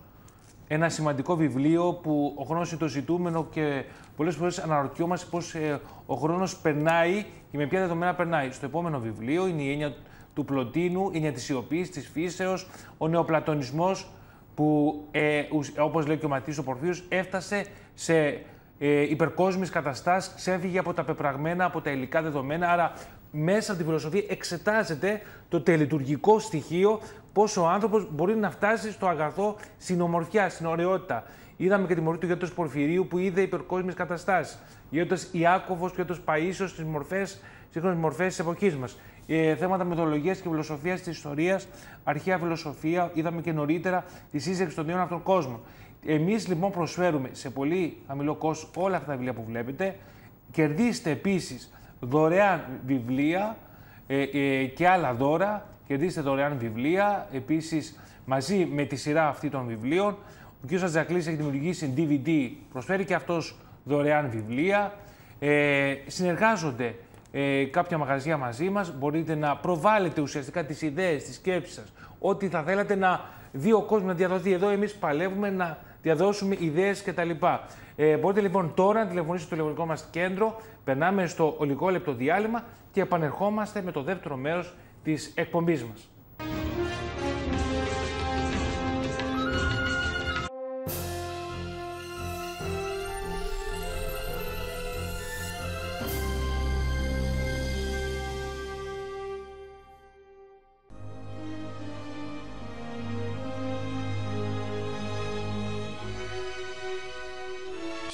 Ένα σημαντικό βιβλίο που ο χρόνος είναι το ζητούμενο και πολλές φορές αναρωτιόμαστε πώς ε, ο χρόνος περνάει και με ποια δεδομένα περνάει. Στο επόμενο βιβλίο είναι η έννοια του πλωτίνου, η έννοια της σιωπής, της φύσεως, ο νεοπλατωνισμός που, ε, όπως λέει και ο Ματής ο Πορφύριος, έφτασε σε ε, υπερκόσμιες καταστάσεις, ξέφυγε από τα πεπραγμένα, από τα υλικά δεδομένα, άρα μέσα από τη φιλοσοφία εξετάζεται το τελειτουργικό στοιχείο, πώς ο άνθρωπος μπορεί να φτάσει στο αγαθό στην ομορφιά, στην ωραιότητα. Είδαμε και τη μορφή του Γέτος Πορφυρίου που είδε υπερκόσμιες καταστάσεις. Γέτος Ιάκωβος, Γέτος Παΐσιος, στις μορφές, σύγχρονες μορφές της εποχής μας. Ε, θέματα μεθοδολογίας και φιλοσοφίας της ιστορίας, αρχαία φιλοσοφία, είδαμε και νωρίτερα τη σύζευξη των δύο αυτών κόσμων. Εμείς λοιπόν προσφέρουμε σε πολύ χαμηλό κόστος όλα αυτά τα βιβλία που βλέπετε. Κερδίστε επίσης δωρεάν βιβλία ε, ε, και άλλα δώρα. Κερδίστε δωρεάν βιβλία επίσης μαζί με τη σειρά αυτή των βιβλίων. Ο κ. Ατζακλή έχει δημιουργήσει DVD, προσφέρει και αυτός δωρεάν βιβλία. Ε, συνεργάζονται ε, κάποια μαγαζιά μαζί μας. Μπορείτε να προβάλλετε ουσιαστικά τις ιδέες, τις σκέψεις σας. Ό,τι θα θέλατε να δει ο κόσμος να διαδοθεί. Εδώ εμείς παλεύουμε να διαδώσουμε ιδέες κτλ. Ε, μπορείτε λοιπόν τώρα να τηλεφωνήσετε στο τηλεφωνικό μας κέντρο. Περνάμε στο ολικό λεπτό διάλειμμα και επανερχόμαστε με το δεύτερο μέρος της εκπομπής μας.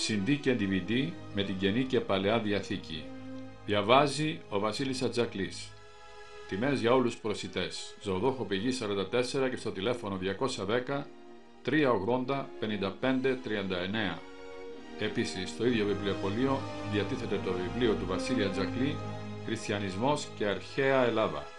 CD και DVD με την Καινή και Παλαιά Διαθήκη. Διαβάζει ο Βασίλης Ατζακλής. Τιμές για όλους τους προσιτές. Ζωοδόχο πηγή 44 και στο τηλέφωνο 210 380 55 39. Επίσης, στο ίδιο βιβλιοπωλείο διατίθεται το βιβλίο του Βασίλη Ατζακλή «Χριστιανισμός και αρχαία Ελλάδα».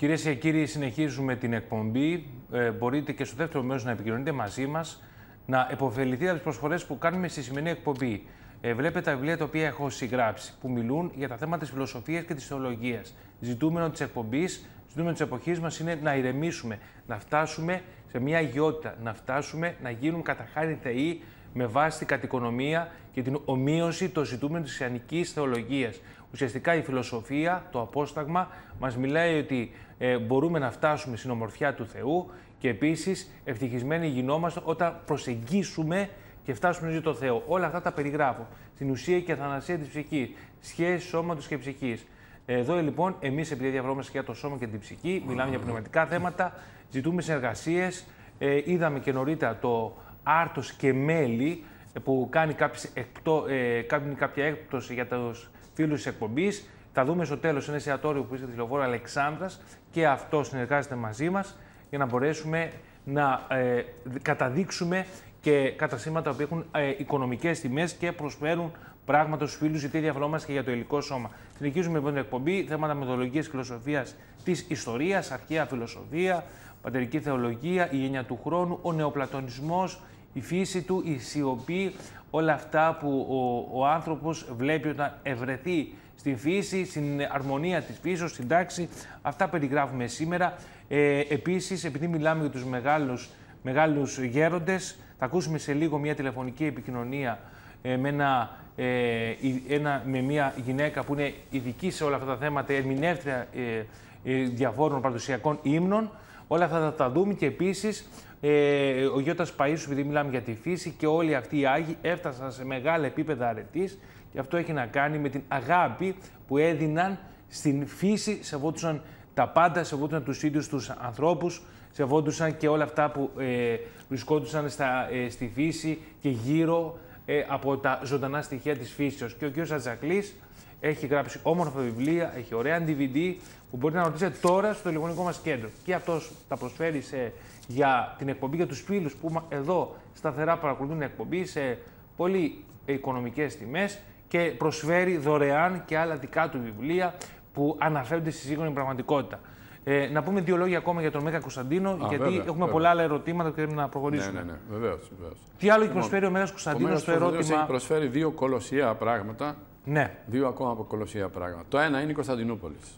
Κυρίες και κύριοι, συνεχίζουμε την εκπομπή. Ε, μπορείτε και στο δεύτερο μέρος να επικοινωνείτε μαζί μας, να επωφεληθείτε από τις προσφορές που κάνουμε στη σημερινή εκπομπή. Ε, βλέπετε τα βιβλία τα οποία έχω συγγράψει, που μιλούν για τα θέματα της φιλοσοφίας και της θεολογίας. Ζητούμενο της εκπομπής, ζητούμενο της εποχής μας είναι να ηρεμήσουμε, να φτάσουμε σε μια αγιότητα, να φτάσουμε να γίνουμε κατά χάρη θεοί με βάση την κατοικονομία και την ομοίωση των ζητούμενων της χριστιανική θεολογίας. Ουσιαστικά η φιλοσοφία, το απόσταγμα, μας μιλάει ότι ε, μπορούμε να φτάσουμε στην ομορφιά του Θεού και επίσης ευτυχισμένοι γινόμαστε όταν προσεγγίσουμε και φτάσουμε στο το Θεό. Όλα αυτά τα περιγράφω. Στην ουσία και θανασία της ψυχής, σχέση σώματος και ψυχής. Εδώ λοιπόν, εμείς επειδή διαβρώμαστε για το σώμα και την ψυχή, μιλάμε για πνευματικά θέματα, ζητούμε συνεργασίες. Ε, είδαμε και νωρίτερα το άρτος και μέλη ε, που κάνει, εκτό, ε, κάνει κάποια έκπτωση για τους φίλους της εκπομπής. Θα δούμε στο τέλος ένα εστιατόριο που είστε της λεωφόρο Αλεξάνδρας και αυτό συνεργάζεται μαζί μας για να μπορέσουμε να ε, καταδείξουμε και καταστήματα που έχουν ε, οικονομικές τιμές και προσφέρουν πράγματα στους φίλους, γιατί διαφορόμαστε και για το υλικό σώμα. Συνεχίζουμε λοιπόν την εκπομπή, θέματα μεθοδολογίας και φιλοσοφίας της ιστορίας, αρχαία φιλοσοφία, πατερική θεολογία, η έννοια του χρόνου, ο νεοπλατωνισμός, η φύση του, η σιωπή, όλα αυτά που ο, ο άνθρωπος βλέπει όταν ευρεθεί στην φύση, στην αρμονία της φύσης, στην τάξη. Αυτά περιγράφουμε σήμερα. Ε, επίσης, επειδή μιλάμε για τους μεγάλους, μεγάλους γέροντες, θα ακούσουμε σε λίγο μια τηλεφωνική επικοινωνία ε, με, ένα, ε, ένα, με μια γυναίκα που είναι ειδική σε όλα αυτά τα θέματα, ερμηνεύτρια ε, ε, διαφόρων παραδοσιακών ύμνων. Όλα αυτά θα τα δούμε και επίσης ε, ο Γιώτας Παΐσου, επειδή μιλάμε για τη φύση και όλοι αυτοί οι Άγιοι έφτασαν σε μεγάλα επίπεδα αρετής και αυτό έχει να κάνει με την αγάπη που έδιναν στην φύση, σεβόντουσαν τα πάντα, σεβόντουσαν τους ίδιους τους ανθρώπους, σεβόντουσαν και όλα αυτά που ε, βρισκόντουσαν στα, ε, στη φύση και γύρω ε, από τα ζωντανά στοιχεία της φύσεως. Και ο κ. Ατζακλής έχει γράψει όμορφα βιβλία, έχει ωραία DVD που μπορείτε να ρωτήσετε τώρα στο τηλεφωνικό μας κέντρο. Και αυτός τα προσφέρει σε για την εκπομπή, για τους φίλους που εδώ σταθερά παρακολουθούν την εκπομπή σε πολύ οικονομικές τιμές και προσφέρει δωρεάν και άλλα δικά του βιβλία που αναφέρονται στη σύγχρονη πραγματικότητα. Ε, να πούμε δύο λόγια ακόμα για τον Μέγα Κωνσταντίνο, γιατί βέβαια, έχουμε βέβαια. πολλά άλλα ερωτήματα και πρέπει να προχωρήσουμε. Ναι, ναι, ναι. Βεβαίως. Τι άλλο έχει λοιπόν, προσφέρει ο Μέγας Κωνσταντίνος στο ερώτημα; Έχει προσφέρει δύο κολοσσία πράγματα. Ναι. Δύο ακόμα από κολοσσία πράγματα. Το ένα είναι η Κωνσταντινούπολης.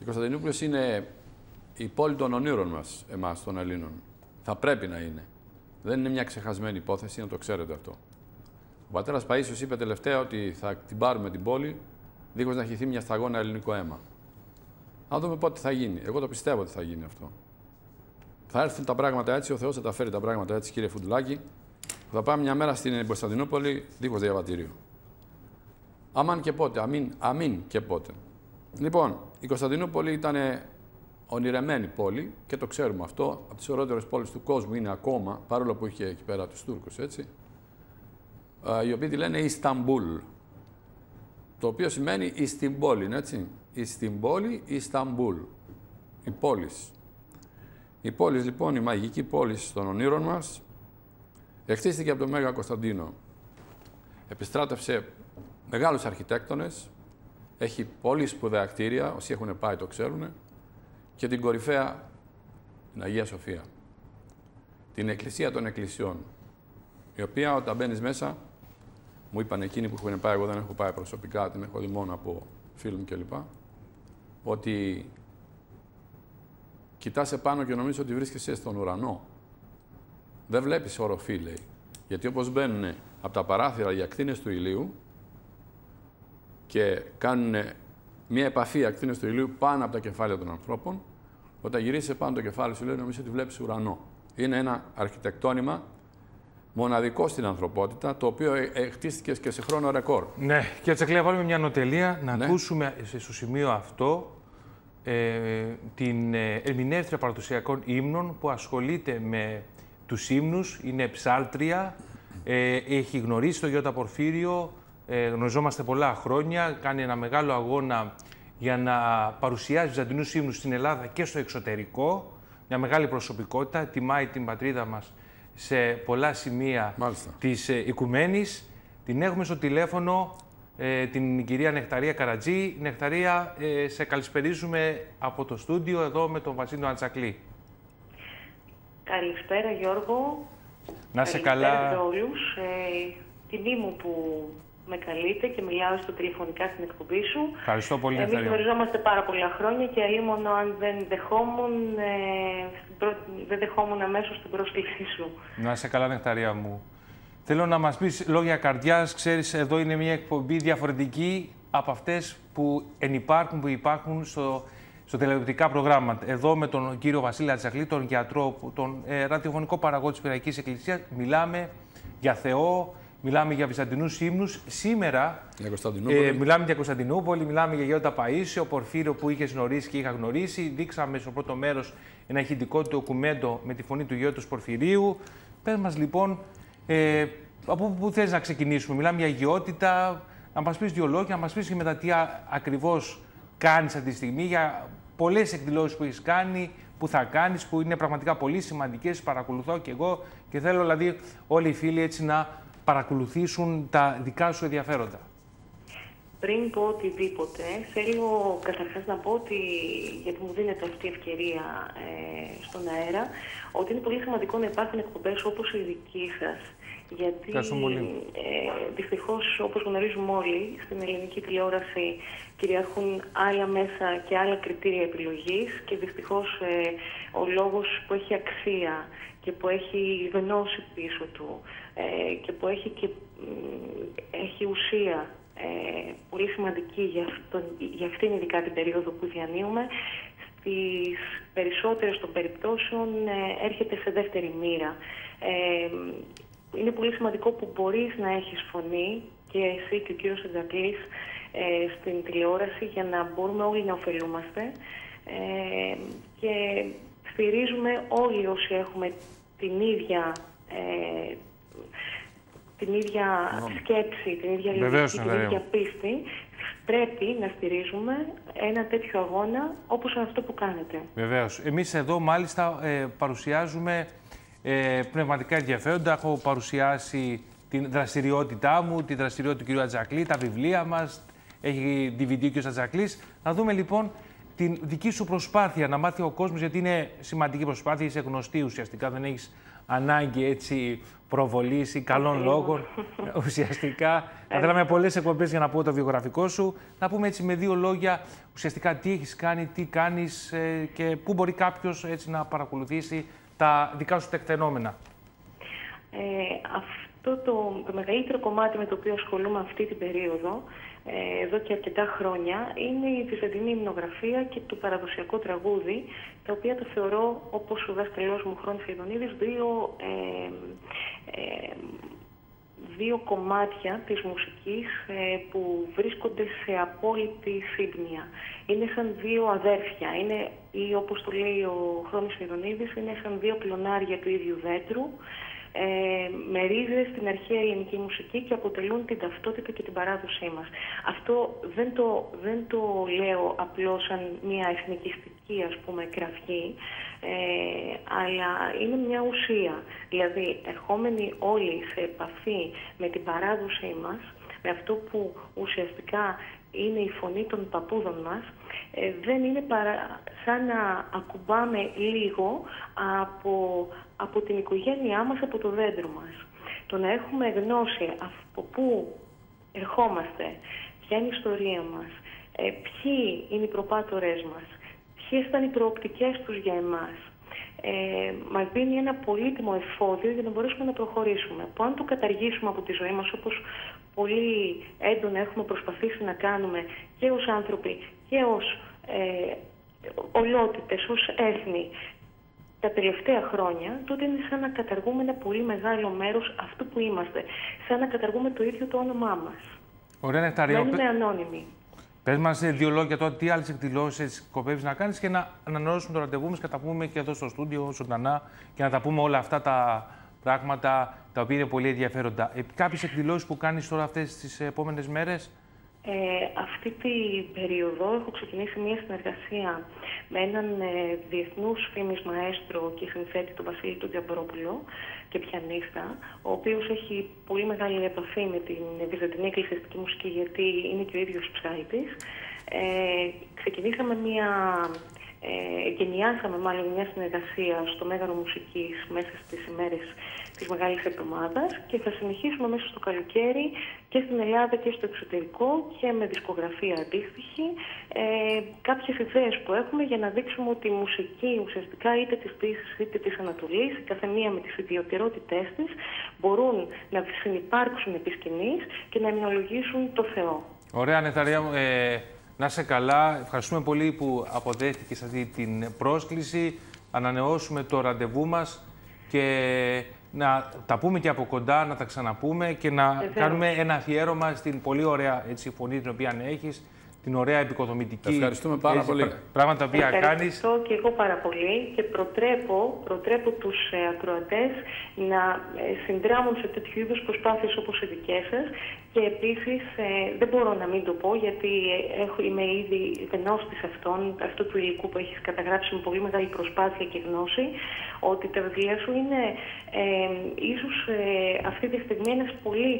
Η Κωνσταντινούπολης είναι η πόλη των ονείρων μας, εμάς των Ελλήνων. Θα πρέπει να είναι. Δεν είναι μια ξεχασμένη υπόθεση, να το ξέρετε αυτό. Ο πατέρας Παΐσιος είπε τελευταία ότι θα την πάρουμε την πόλη, δίχως να χυθεί μια σταγόνα ελληνικό αίμα. Να δούμε πότε θα γίνει. Εγώ το πιστεύω ότι θα γίνει αυτό. Θα έρθουν τα πράγματα έτσι, ο Θεός θα τα φέρει τα πράγματα έτσι, κύριε Φουντουλάκη. Θα πάμε μια μέρα στην Κωνσταντινούπολη δίχως διαβατήριο. Αμάν και πότε, αμήν, αμήν και πότε. Λοιπόν, η Κωνσταντινούπολη ήταν ονειρεμένη πόλη και το ξέρουμε αυτό, από τις ωραίτερες πόλεις του κόσμου είναι ακόμα, παρόλο που είχε εκεί πέρα τους Τούρκους, έτσι, οι οποίοι τη λένε Ισταμπούλ, το οποίο σημαίνει Ιστιμπόλη, έτσι, Ιστιμπόλη, Ισταμπούλ, η πόλη. Η πόλη λοιπόν, η μαγική πόλη των ονείρων μας, εχτίστηκε από τον Μέγα Κωνσταντίνο. Επιστράτευσε μεγάλους αρχιτέκτονες, έχει πολύ σπουδαία κτίρια, όσοι έχουν πάει το ξέρουν, και την κορυφαία, την Αγία Σοφία. Την Εκκλησία των Εκκλησιών, η οποία όταν μπαίνεις μέσα, μου είπαν εκείνοι που έχουν πάει, εγώ δεν έχω πάει προσωπικά, την έχω δει μόνο από φίλου κλπ. Ότι κοιτάς επάνω και νομίζω ότι βρίσκεσαι στον ουρανό. Δεν βλέπεις οροφή, λέει. Γιατί όπως μπαίνουν από τα παράθυρα οι ακτίνες του ηλίου και κάνουν μια επαφή οι ακτίνες του ηλίου πάνω από τα κεφάλια των ανθρώπων, όταν γυρίσει πάνω το κεφάλι σου λέει νομίζω ότι βλέπεις ουρανό. Είναι ένα αρχιτεκτόνημα μοναδικό στην ανθρωπότητα, το οποίο ε, ε, χτίστηκες και σε χρόνο ρεκόρ. Ναι, και έτσι να βάλουμε μια νοτελεία, να ναι. ακούσουμε στο σημείο αυτό ε, την ε, ερμηνεύτρια παραδοσιακών ύμνων που ασχολείται με τους ύμνους, είναι ψάλτρια, ε, έχει γνωρίσει το Γιώτα Πορφύριο, ε, γνωριζόμαστε πολλά χρόνια, κάνει ένα μεγάλο αγώνα για να παρουσιάζει Βυζαντινούς ύμνους στην Ελλάδα και στο εξωτερικό, μια μεγάλη προσωπικότητα, τιμάει την πατρίδα μας σε πολλά σημεία Μάλιστα. της ε, οικουμένης. Την έχουμε στο τηλέφωνο ε, την κυρία Νεκταρία Καρατζή. Νεκταρία, ε, σε καλησπερίζουμε από το στούντιο εδώ με τον Βασίλειο Αντσακλή. Καλησπέρα Γιώργο. Να σε καλά. Καλησπέρα σε όλους. Ε, τιμή μου που με καλείτε και μιλάω στο τηλεφωνικά στην εκπομπή σου. Ευχαριστώ πολύ, Εμείς γνωριζόμαστε πάρα πολλά χρόνια και αλλήμον αν δεν δεχόμουν, ε, δεν δεχόμουν αμέσως την πρόσκλησή σου. Να σε καλά, Νεκταρία μου. Θέλω να μας πεις λόγια καρδιάς. Ξέρεις, εδώ είναι μια εκπομπή διαφορετική από αυτές που ενυπάρχουν, που υπάρχουν στο, στο τηλεοπτικά προγράμματα. Εδώ με τον κύριο Βασίλη Ατζακλή, τον γιατρό, τον ε, ραδιοφωνικό παραγό της Πυραϊκής Εκκλησίας, μιλάμε για Θεό, μιλάμε για Βυζαντινούς ύμνους. Σήμερα ε, μιλάμε για Κωνσταντινούπολη, μιλάμε για Γεώτα Παΐσιο, Πορφύριο που είχες γνωρίσει και είχα γνωρίσει. Δείξαμε στο πρώτο μέρος ένα ηχητικό του οκουμέντο με τη φωνή του Γεώτος Πορφυρίου. Πες μας λοιπόν ε, από πού θες να ξεκινήσουμε, μιλάμε για αγιότητα, να μας πεις δύο λόγια, να μας πεις και μετά τι ακριβώς κάνεις αυτή τη στιγμή, για πολλές εκδηλώσεις που έχεις κάνει, που θα κάνεις, που είναι πραγματικά πολύ σημαντικές, παρακολουθώ και εγώ και θέλω δηλαδή όλοι οι φίλοι έτσι να παρακολουθήσουν τα δικά σου ενδιαφέροντα; Πριν πω οτιδήποτε, θέλω καταρχάς να πω ότι, γιατί μου δίνεται αυτή η ευκαιρία ε, στον αέρα, ότι είναι πολύ σημαντικό να υπάρχουν εκπομπές όπως η δική σας, γιατί ε, δυστυχώς, όπως γνωρίζουμε όλοι, στην ελληνική τηλεόραση κυριαρχούν άλλα μέσα και άλλα κριτήρια επιλογής και δυστυχώς ε, ο λόγος που έχει αξία και που έχει γνώση πίσω του ε, και που έχει, και, έχει ουσία ε, πολύ σημαντική για, αυτόν, για αυτήν ειδικά την περίοδο που διανύουμε, στις περισσότερες των περιπτώσεων ε, έρχεται σε δεύτερη μοίρα. Ε, είναι πολύ σημαντικό που μπορείς να έχεις φωνή και εσύ και ο κύριος Εντζακλής ε, στην τηλεόραση για να μπορούμε όλοι να ωφελούμαστε ε, και στηρίζουμε όλοι όσοι έχουμε την ίδια ε, την ίδια σκέψη, την ίδια λογική, την ίδια πίστη, πρέπει να στηρίζουμε ένα τέτοιο αγώνα όπως αυτό που κάνετε. Βεβαίως. Εμείς εδώ μάλιστα ε, παρουσιάζουμε ε, πνευματικά ενδιαφέροντα. Έχω παρουσιάσει την δραστηριότητά μου, τη δραστηριότητα του κ. Ατζακλή, τα βιβλία μας, έχει DVD ο κ. Ατζακλής. Να δούμε λοιπόν την δική σου προσπάθεια να μάθει ο κόσμος, γιατί είναι σημαντική προσπάθεια, είσαι γνωστή ουσιαστικά, δεν έχεις ανάγκη έτσι προβολής ή καλών λόγων. ουσιαστικά, θα θέλαμε πολλές εκπομπές για να πω το βιογραφικό σου. Να πούμε έτσι με δύο λόγια ουσιαστικά τι έχεις κάνει, τι κάνεις ε, και πού μπορεί κάποιος να παρακολουθήσει τα δικά σου τεκτενόμενα. Ε, αυτό το, το μεγαλύτερο κομμάτι με το οποίο ασχολούμαι αυτή την περίοδο ε, εδώ και αρκετά χρόνια είναι η βυζαντινή υμνογραφία και το παραδοσιακό τραγούδι, τα οποία τα θεωρώ, όπως ο δάσκαλός μου Χρόνης Φιδονίδης, δύο, ε, ε, δύο κομμάτια της μουσικής ε, που βρίσκονται σε απόλυτη σύμπνοια. Είναι σαν δύο αδέρφια, είναι, ή όπως το λέει ο Χρόνης Φιδονίδης, είναι σαν δύο κλονάρια του ίδιου δέντρου, ε, με ρίζες στην αρχαία ελληνική μουσική και αποτελούν την ταυτότητα και την παράδοσή μας. Αυτό δεν το, δεν το λέω απλώς σαν μια εθνικιστική ας πούμε κραυγή, ε, αλλά είναι μια ουσία. Δηλαδή, ερχόμενοι όλοι σε επαφή με την παράδοσή μας, με αυτό που ουσιαστικά είναι η φωνή των παππούδων μας, ε, δεν είναι παρά σαν να ακουμπάμε λίγο από, από την οικογένειά μας, από το δέντρο μας. Το να έχουμε γνώση από πού ερχόμαστε, ποια είναι η ιστορία μας, ε, ποιοι είναι οι προπάτορές μας, ποιες ήταν οι προοπτικές τους για εμάς, ε, μας δίνει ένα πολύτιμο εφόδιο για να μπορέσουμε να προχωρήσουμε. Που αν το καταργήσουμε από τη ζωή μας όπως πολύ έντονα έχουμε προσπαθήσει να κάνουμε και ως άνθρωποι και ως ε, ολότητες, ως έθνη τα τελευταία χρόνια, τότε είναι σαν να καταργούμε ένα πολύ μεγάλο μέρος αυτού που είμαστε. Σαν να καταργούμε το ίδιο το όνομά μας. Ωραία, Νεκταρία. Δεν ανώνυμοι. Πες μας δύο λόγια τώρα τι άλλες εκδηλώσεις σκοπεύεις να κάνεις και να ανανεώσουμε το ραντεβού μας και τα πούμε και εδώ στο στούντιο ζωντανά και να τα πούμε όλα αυτά τα πράγματα τα οποία είναι πολύ ενδιαφέροντα. Ε, κάποιες εκδηλώσεις που κάνεις τώρα αυτές τις επόμενες μέρες; Ε, αυτή την περίοδο έχω ξεκινήσει μια συνεργασία με έναν ε, διεθνούς φήμης μαέστρο και συνθέτη, τον Βασίλη του Τζαμπρόπουλο και πιανίστα, ο οποίος έχει πολύ μεγάλη επαφή με την βυζαντινή εκκλησιαστική μουσική, γιατί είναι και ο ίδιος ψάλτης. Ε, ξεκινήσαμε μια ε, γενιάσαμε μάλλον μια συνεργασία στο Μέγαρο Μουσικής μέσα στις ημέρες της Μεγάλης Εβδομάδας και θα συνεχίσουμε μέσα στο καλοκαίρι και στην Ελλάδα και στο εξωτερικό και με δισκογραφία αντίστοιχη ε, κάποιες ιδέες που έχουμε για να δείξουμε ότι η μουσική ουσιαστικά είτε της Δύσης είτε της Ανατολής, κάθε μία με τις ιδιωτερότητές της, μπορούν να συνεπάρξουν επί σκηνής και να εμνολογήσουν το Θεό. Ωραία, Νεθαρία ε, να είσαι καλά. Ευχαριστούμε πολύ που αποδέχτηκες αυτή την πρόσκληση. Ανανεώσουμε το ραντεβού μας και να τα πούμε και από κοντά, να τα ξαναπούμε και να κάνουμε ένα αφιέρωμα στην πολύ ωραία έτσι, φωνή την οποία έχεις την ωραία επικοδομητική. Ευχαριστούμε πάρα έτσι, πολύ. Πράγματα τα οποία Ευχαριστώ κάνεις. Ευχαριστώ και εγώ πάρα πολύ και προτρέπω, προτρέπω τους ε, ακροατές να ε, συνδράμουν σε τέτοιου είδους προσπάθειες όπως οι δικές σας και επίσης ε, δεν μπορώ να μην το πω γιατί ε, έχω, είμαι ήδη γνώστης αυτών, αυτού του υλικού που έχεις καταγράψει με πολύ μεγάλη προσπάθεια και γνώση ότι τα βιβλία σου είναι ε, ίσως αυτή τη στιγμή ένας, πολύ,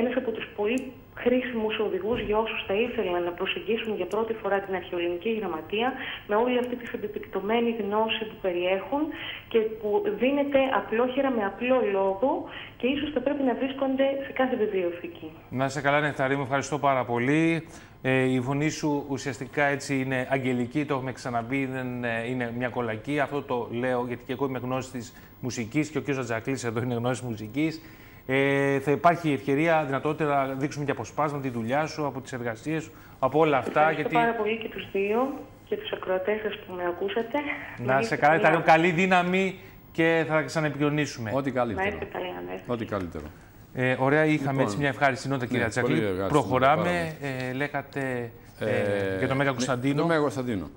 ένας από τους πολύ χρήσιμους οδηγούς για όσους θα ήθελαν να προσεγγίσουν για πρώτη φορά την αρχαιολινική γραμματεία με όλη αυτή τη συμπιπτωμένη γνώση που περιέχουν και που δίνεται απλόχερα με απλό λόγο και ίσως θα πρέπει να βρίσκονται σε κάθε βιβλιοθήκη. Να είσαι καλά, Νεκταρή μου. Ευχαριστώ πάρα πολύ. Ε, η φωνή σου ουσιαστικά έτσι είναι αγγελική, το έχουμε ξαναπεί, δεν ε, είναι μια κολακή. Αυτό το λέω γιατί και εγώ είμαι γνώση τη μουσικής και ο κ. Τζακλής εδώ είναι γνώση μουσικής. Ε, θα υπάρχει ευκαιρία, δυνατότητα να δείξουμε και αποσπάσματα τη δουλειά σου, από τις εργασίες σου, από όλα αυτά. Ευχαριστώ γιατί... πάρα πολύ και τους δύο και τους ακροατές σας που με ακούσατε. Να σε καλά, ήταν καλή δύναμη και θα ξαναεπικοινωνήσουμε. Ό,τι καλύτερο. Να είστε καλή, να Ό,τι καλύτερο. Ε, ωραία, είχαμε Λοιπόν, έτσι μια ευχάριστη νότα, κυρία ναι, Τσακλή. πολύ ευχάριστη Προχωράμε. Ε, λέγατε ε, για τον Μέγα Κωνσταντίνο. Το Μέγα Κωνσταντίνο.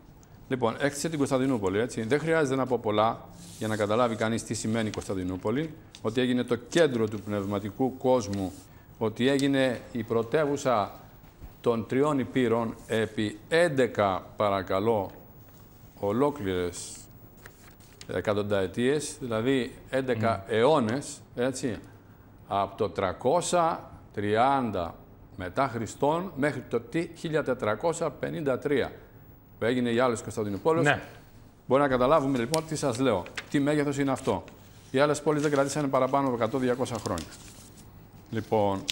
Λοιπόν, έκτισε την Κωνσταντινούπολη, έτσι. Δεν χρειάζεται να πω πολλά για να καταλάβει κανείς τι σημαίνει η Κωνσταντινούπολη. Ότι έγινε το κέντρο του πνευματικού κόσμου, ότι έγινε η πρωτεύουσα των τριών υπήρων επί 11 παρακαλώ ολόκληρες εκατονταετίες, δηλαδή 11 mm. αιώνες, έτσι, από το 330 μετά Χριστόν μέχρι το 1453 που έγινε η άλλη Κωνσταντινούπολης. Ναι. Μπορεί να καταλάβουμε λοιπόν τι σας λέω. Τι μέγεθος είναι αυτό. Οι άλλες πόλεις δεν κρατήσανε παραπάνω από 100-200 χρόνια. Λοιπόν,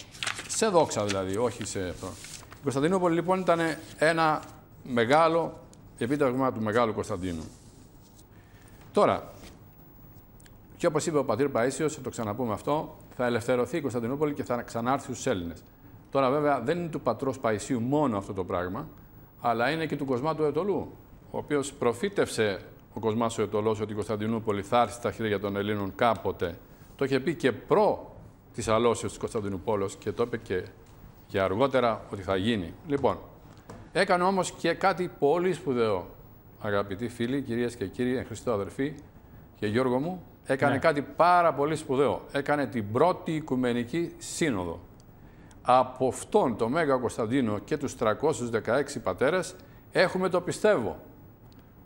σε δόξα δηλαδή, όχι σε αυτό. Η Κωνσταντινούπολη λοιπόν ήταν ένα μεγάλο επίτευγμα του Μεγάλου Κωνσταντίνου. Τώρα, και όπως είπε ο πατήρ Παΐσιος, θα το ξαναπούμε αυτό, θα ελευθερωθεί η Κωνσταντινούπολη και θα ξανάρθει στους Έλληνες. Τώρα βέβαια δεν είναι του πατρός Παϊσίου μόνο αυτό το πράγμα, αλλά είναι και του Κοσμάτου Ετωλού, ο οποίος προφήτευσε ο Κοσμάς ο Ετωλός ότι η Κωνσταντινούπολη θα έρθει στα χέρια των Ελλήνων κάποτε. Το είχε πει και προ της αλώσεως της Κωνσταντινούπολης και το είπε και για αργότερα ότι θα γίνει. Λοιπόν, έκανε όμως και κάτι πολύ σπουδαίο, αγαπητοί φίλοι, κυρίες και κύριοι, εν Χριστώ αδερφοί και Γιώργο μου, έκανε Ναι. κάτι πάρα πολύ σπουδαίο. Έκανε την πρώτη Οικουμενική Σύνοδο από αυτόν τον Μέγα Κωνσταντίνο και τους 316 πατέρες έχουμε το πιστεύω.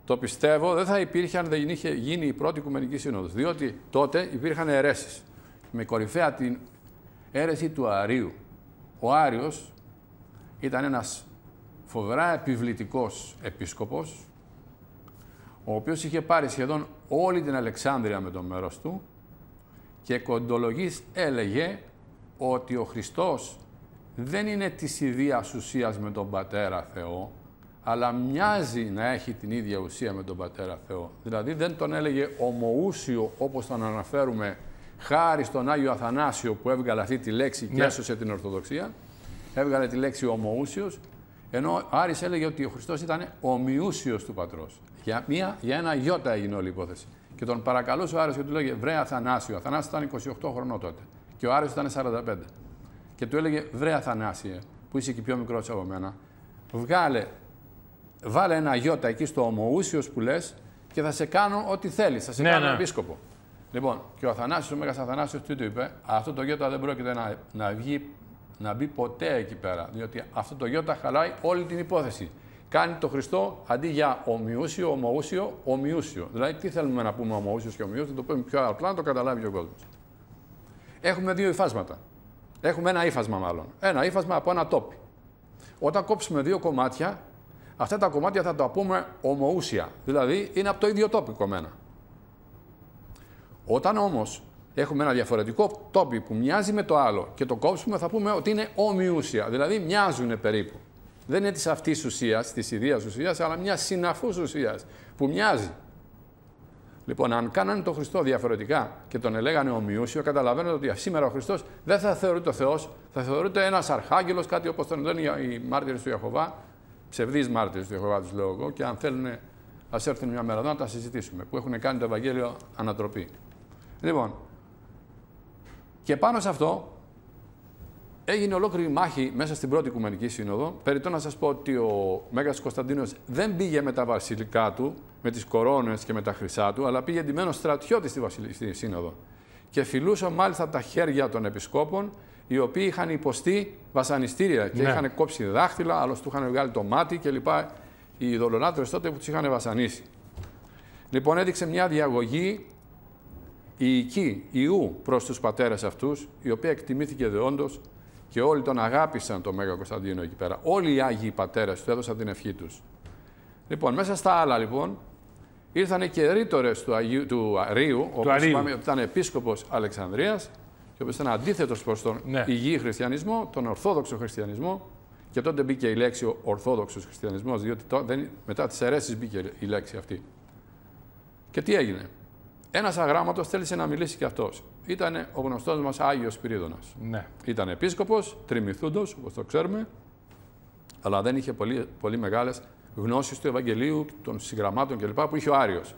Το πιστεύω δεν θα υπήρχε αν δεν είχε γίνει η πρώτη Οικουμενική Σύνοδος, διότι τότε υπήρχαν αιρέσεις. Με κορυφαία την αίρεση του Αρίου. ο Άριος ήταν ένας φοβερά επιβλητικός επίσκοπος, ο οποίος είχε πάρει σχεδόν όλη την Αλεξάνδρεια με το μέρος του και κοντολογής έλεγε ότι ο Χριστός δεν είναι της ιδίας ουσίας με τον Πατέρα Θεό, αλλά μοιάζει να έχει την ίδια ουσία με τον Πατέρα Θεό. Δηλαδή δεν τον έλεγε ομοούσιο όπως τον αναφέρουμε χάρη στον Άγιο Αθανάσιο που έβγαλε αυτή τη λέξη και ναι. έσωσε την Ορθοδοξία, έβγαλε τη λέξη ομοούσιος, ενώ ο Άρης έλεγε ότι ο Χριστός ήταν ομοιούσιος του Πατρός. Για, μία, για ένα γιώτα έγινε όλη η υπόθεση. Και τον παρακαλούσε ο Άρης και του λέγε Βρε Αθανάσιο. Ο Αθανάσιος ήταν 28 χρονών τότε. Και ο Άρης ήταν 45. Και του έλεγε Βρε Αθανάσιε, που είσαι και πιο μικρός από μένα, βγάλε, βάλε ένα γιώτα εκεί στο ομοούσιος που λες και θα σε κάνω ό,τι θέλεις. Θα σε ναι, κάνω ναι. επίσκοπο. Λοιπόν, και ο Αθανάσιος, ο Μέγας Αθανάσιος, τι του είπε, Αυτό το γιώτα δεν πρόκειται να, να, βγει, να μπει ποτέ εκεί πέρα. Διότι αυτό το γιώτα χαλάει όλη την υπόθεση. Κάνει το Χριστό αντί για ομοιούσιο, ομοούσιο, ομοιούσιο. Δηλαδή, τι θέλουμε να πούμε ομοούσιος και ομοιούσιος, το πούμε πιο απλά να το καταλάβει ο κόσμος. Έχουμε δύο υφάσματα. Έχουμε ένα ύφασμα μάλλον. Ένα ύφασμα από ένα τόπι. Όταν κόψουμε δύο κομμάτια, αυτά τα κομμάτια θα τα πούμε ομοούσια. Δηλαδή είναι από το ίδιο τόπι κομμένα. Όταν όμως έχουμε ένα διαφορετικό τόπι που μοιάζει με το άλλο και το κόψουμε, θα πούμε ότι είναι ομοιούσια. Δηλαδή μοιάζουν περίπου. Δεν είναι της αυτής ουσίας, της ιδία ουσίας, αλλά μιας συναφούς ουσίας που μοιάζει. Λοιπόν, αν κάνανε τον Χριστό διαφορετικά και τον ελέγανε ομοιούσιο, καταλαβαίνετε ότι σήμερα ο Χριστός δεν θα θεωρείται ο Θεός, θα θεωρείται ένας αρχάγγελος, κάτι όπως τον λένε οι μάρτυρες του Ιαχοβά, ψευδείς μάρτυρες του Ιαχοβά, τους λέω εγώ, και αν θέλουν, ας έρθουν μια μέρα εδώ να τα συζητήσουμε, που έχουν κάνει το Ευαγγέλιο ανατροπή. Λοιπόν, και πάνω σε αυτό έγινε ολόκληρη μάχη μέσα στην πρώτη Οικουμενική Σύνοδο. Περιτώ να σας πω ότι ο Μέγας Κωνσταντίνος δεν πήγε με τα βασιλικά του, με τις κορώνες και με τα χρυσά του, αλλά πήγε εντυμένο στρατιώτης στη, Βασιλική Σύνοδο. Και φιλούσε μάλιστα τα χέρια των επισκόπων, οι οποίοι είχαν υποστεί βασανιστήρια και ναι. είχαν κόψει δάχτυλα, άλλος του είχαν βγάλει το μάτι κλπ. Οι ειδωλολάτρε τότε που τους είχαν βασανίσει. Λοιπόν, έδειξε μια διαγωγή η Ιού προς τους πατέρες αυτούς, η οποία εκτιμήθηκε δεόντως και όλοι τον αγάπησαν τον Μέγα Κωνσταντίνο εκεί πέρα. Όλοι οι Άγιοι πατέρες του έδωσαν την ευχή τους. Λοιπόν, μέσα στα άλλα λοιπόν, ήρθαν και ρήτορες του, Αγίου, του Αρίου, ο οποίος ήταν επίσκοπος Αλεξανδρίας και ο οποίος ήταν αντίθετος προς τον ναι. υγιή χριστιανισμό, τον ορθόδοξο χριστιανισμό και τότε μπήκε η λέξη ο Ορθόδοξος Χριστιανισμός, διότι το, δεν, μετά τις αιρέσεις μπήκε η λέξη αυτή. Και τι έγινε; Ένας αγράμματος θέλησε να μιλήσει και αυτός. Ήταν ο γνωστός μας Άγιος Πυρίδωνας. Ναι. Ήταν επίσκοπος, τριμηθούντος, όπως το ξέρουμε, αλλά δεν είχε πολύ, πολύ μεγάλες γνώσεις του Ευαγγελίου, των συγγραμμάτων κλπ. που είχε ο Άριος.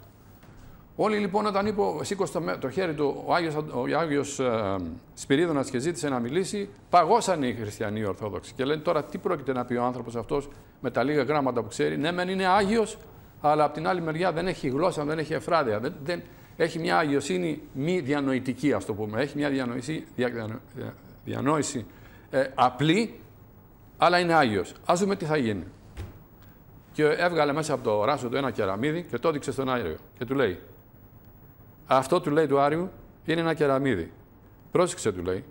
Όλοι λοιπόν όταν είπε, σήκωσε το, το χέρι του ο Άγιος, ο Άγιος ε, Σπυρίδωνας και ζήτησε να μιλήσει, παγώσαν οι χριστιανοί Ορθόδοξοι. Και λένε τώρα τι πρόκειται να πει ο άνθρωπος αυτός με τα λίγα γράμματα που ξέρει. Ναι, μεν είναι Άγιος, αλλά από την άλλη μεριά δεν έχει γλώσσα, δεν έχει εφράδια. Δεν, δεν, έχει μια αγιοσύνη μη διανοητική, ας το πούμε. Έχει μια διανόηση, δια, διανόηση ε, απλή, αλλά είναι Άγιος. Ας δούμε τι θα γίνει. Και έβγαλε μέσα από το ράσο του ένα κεραμίδι και το έδειξε στον Άριο. Και του λέει, αυτό του λέει του Άριου είναι ένα κεραμίδι. Πρόσεξε, του λέει.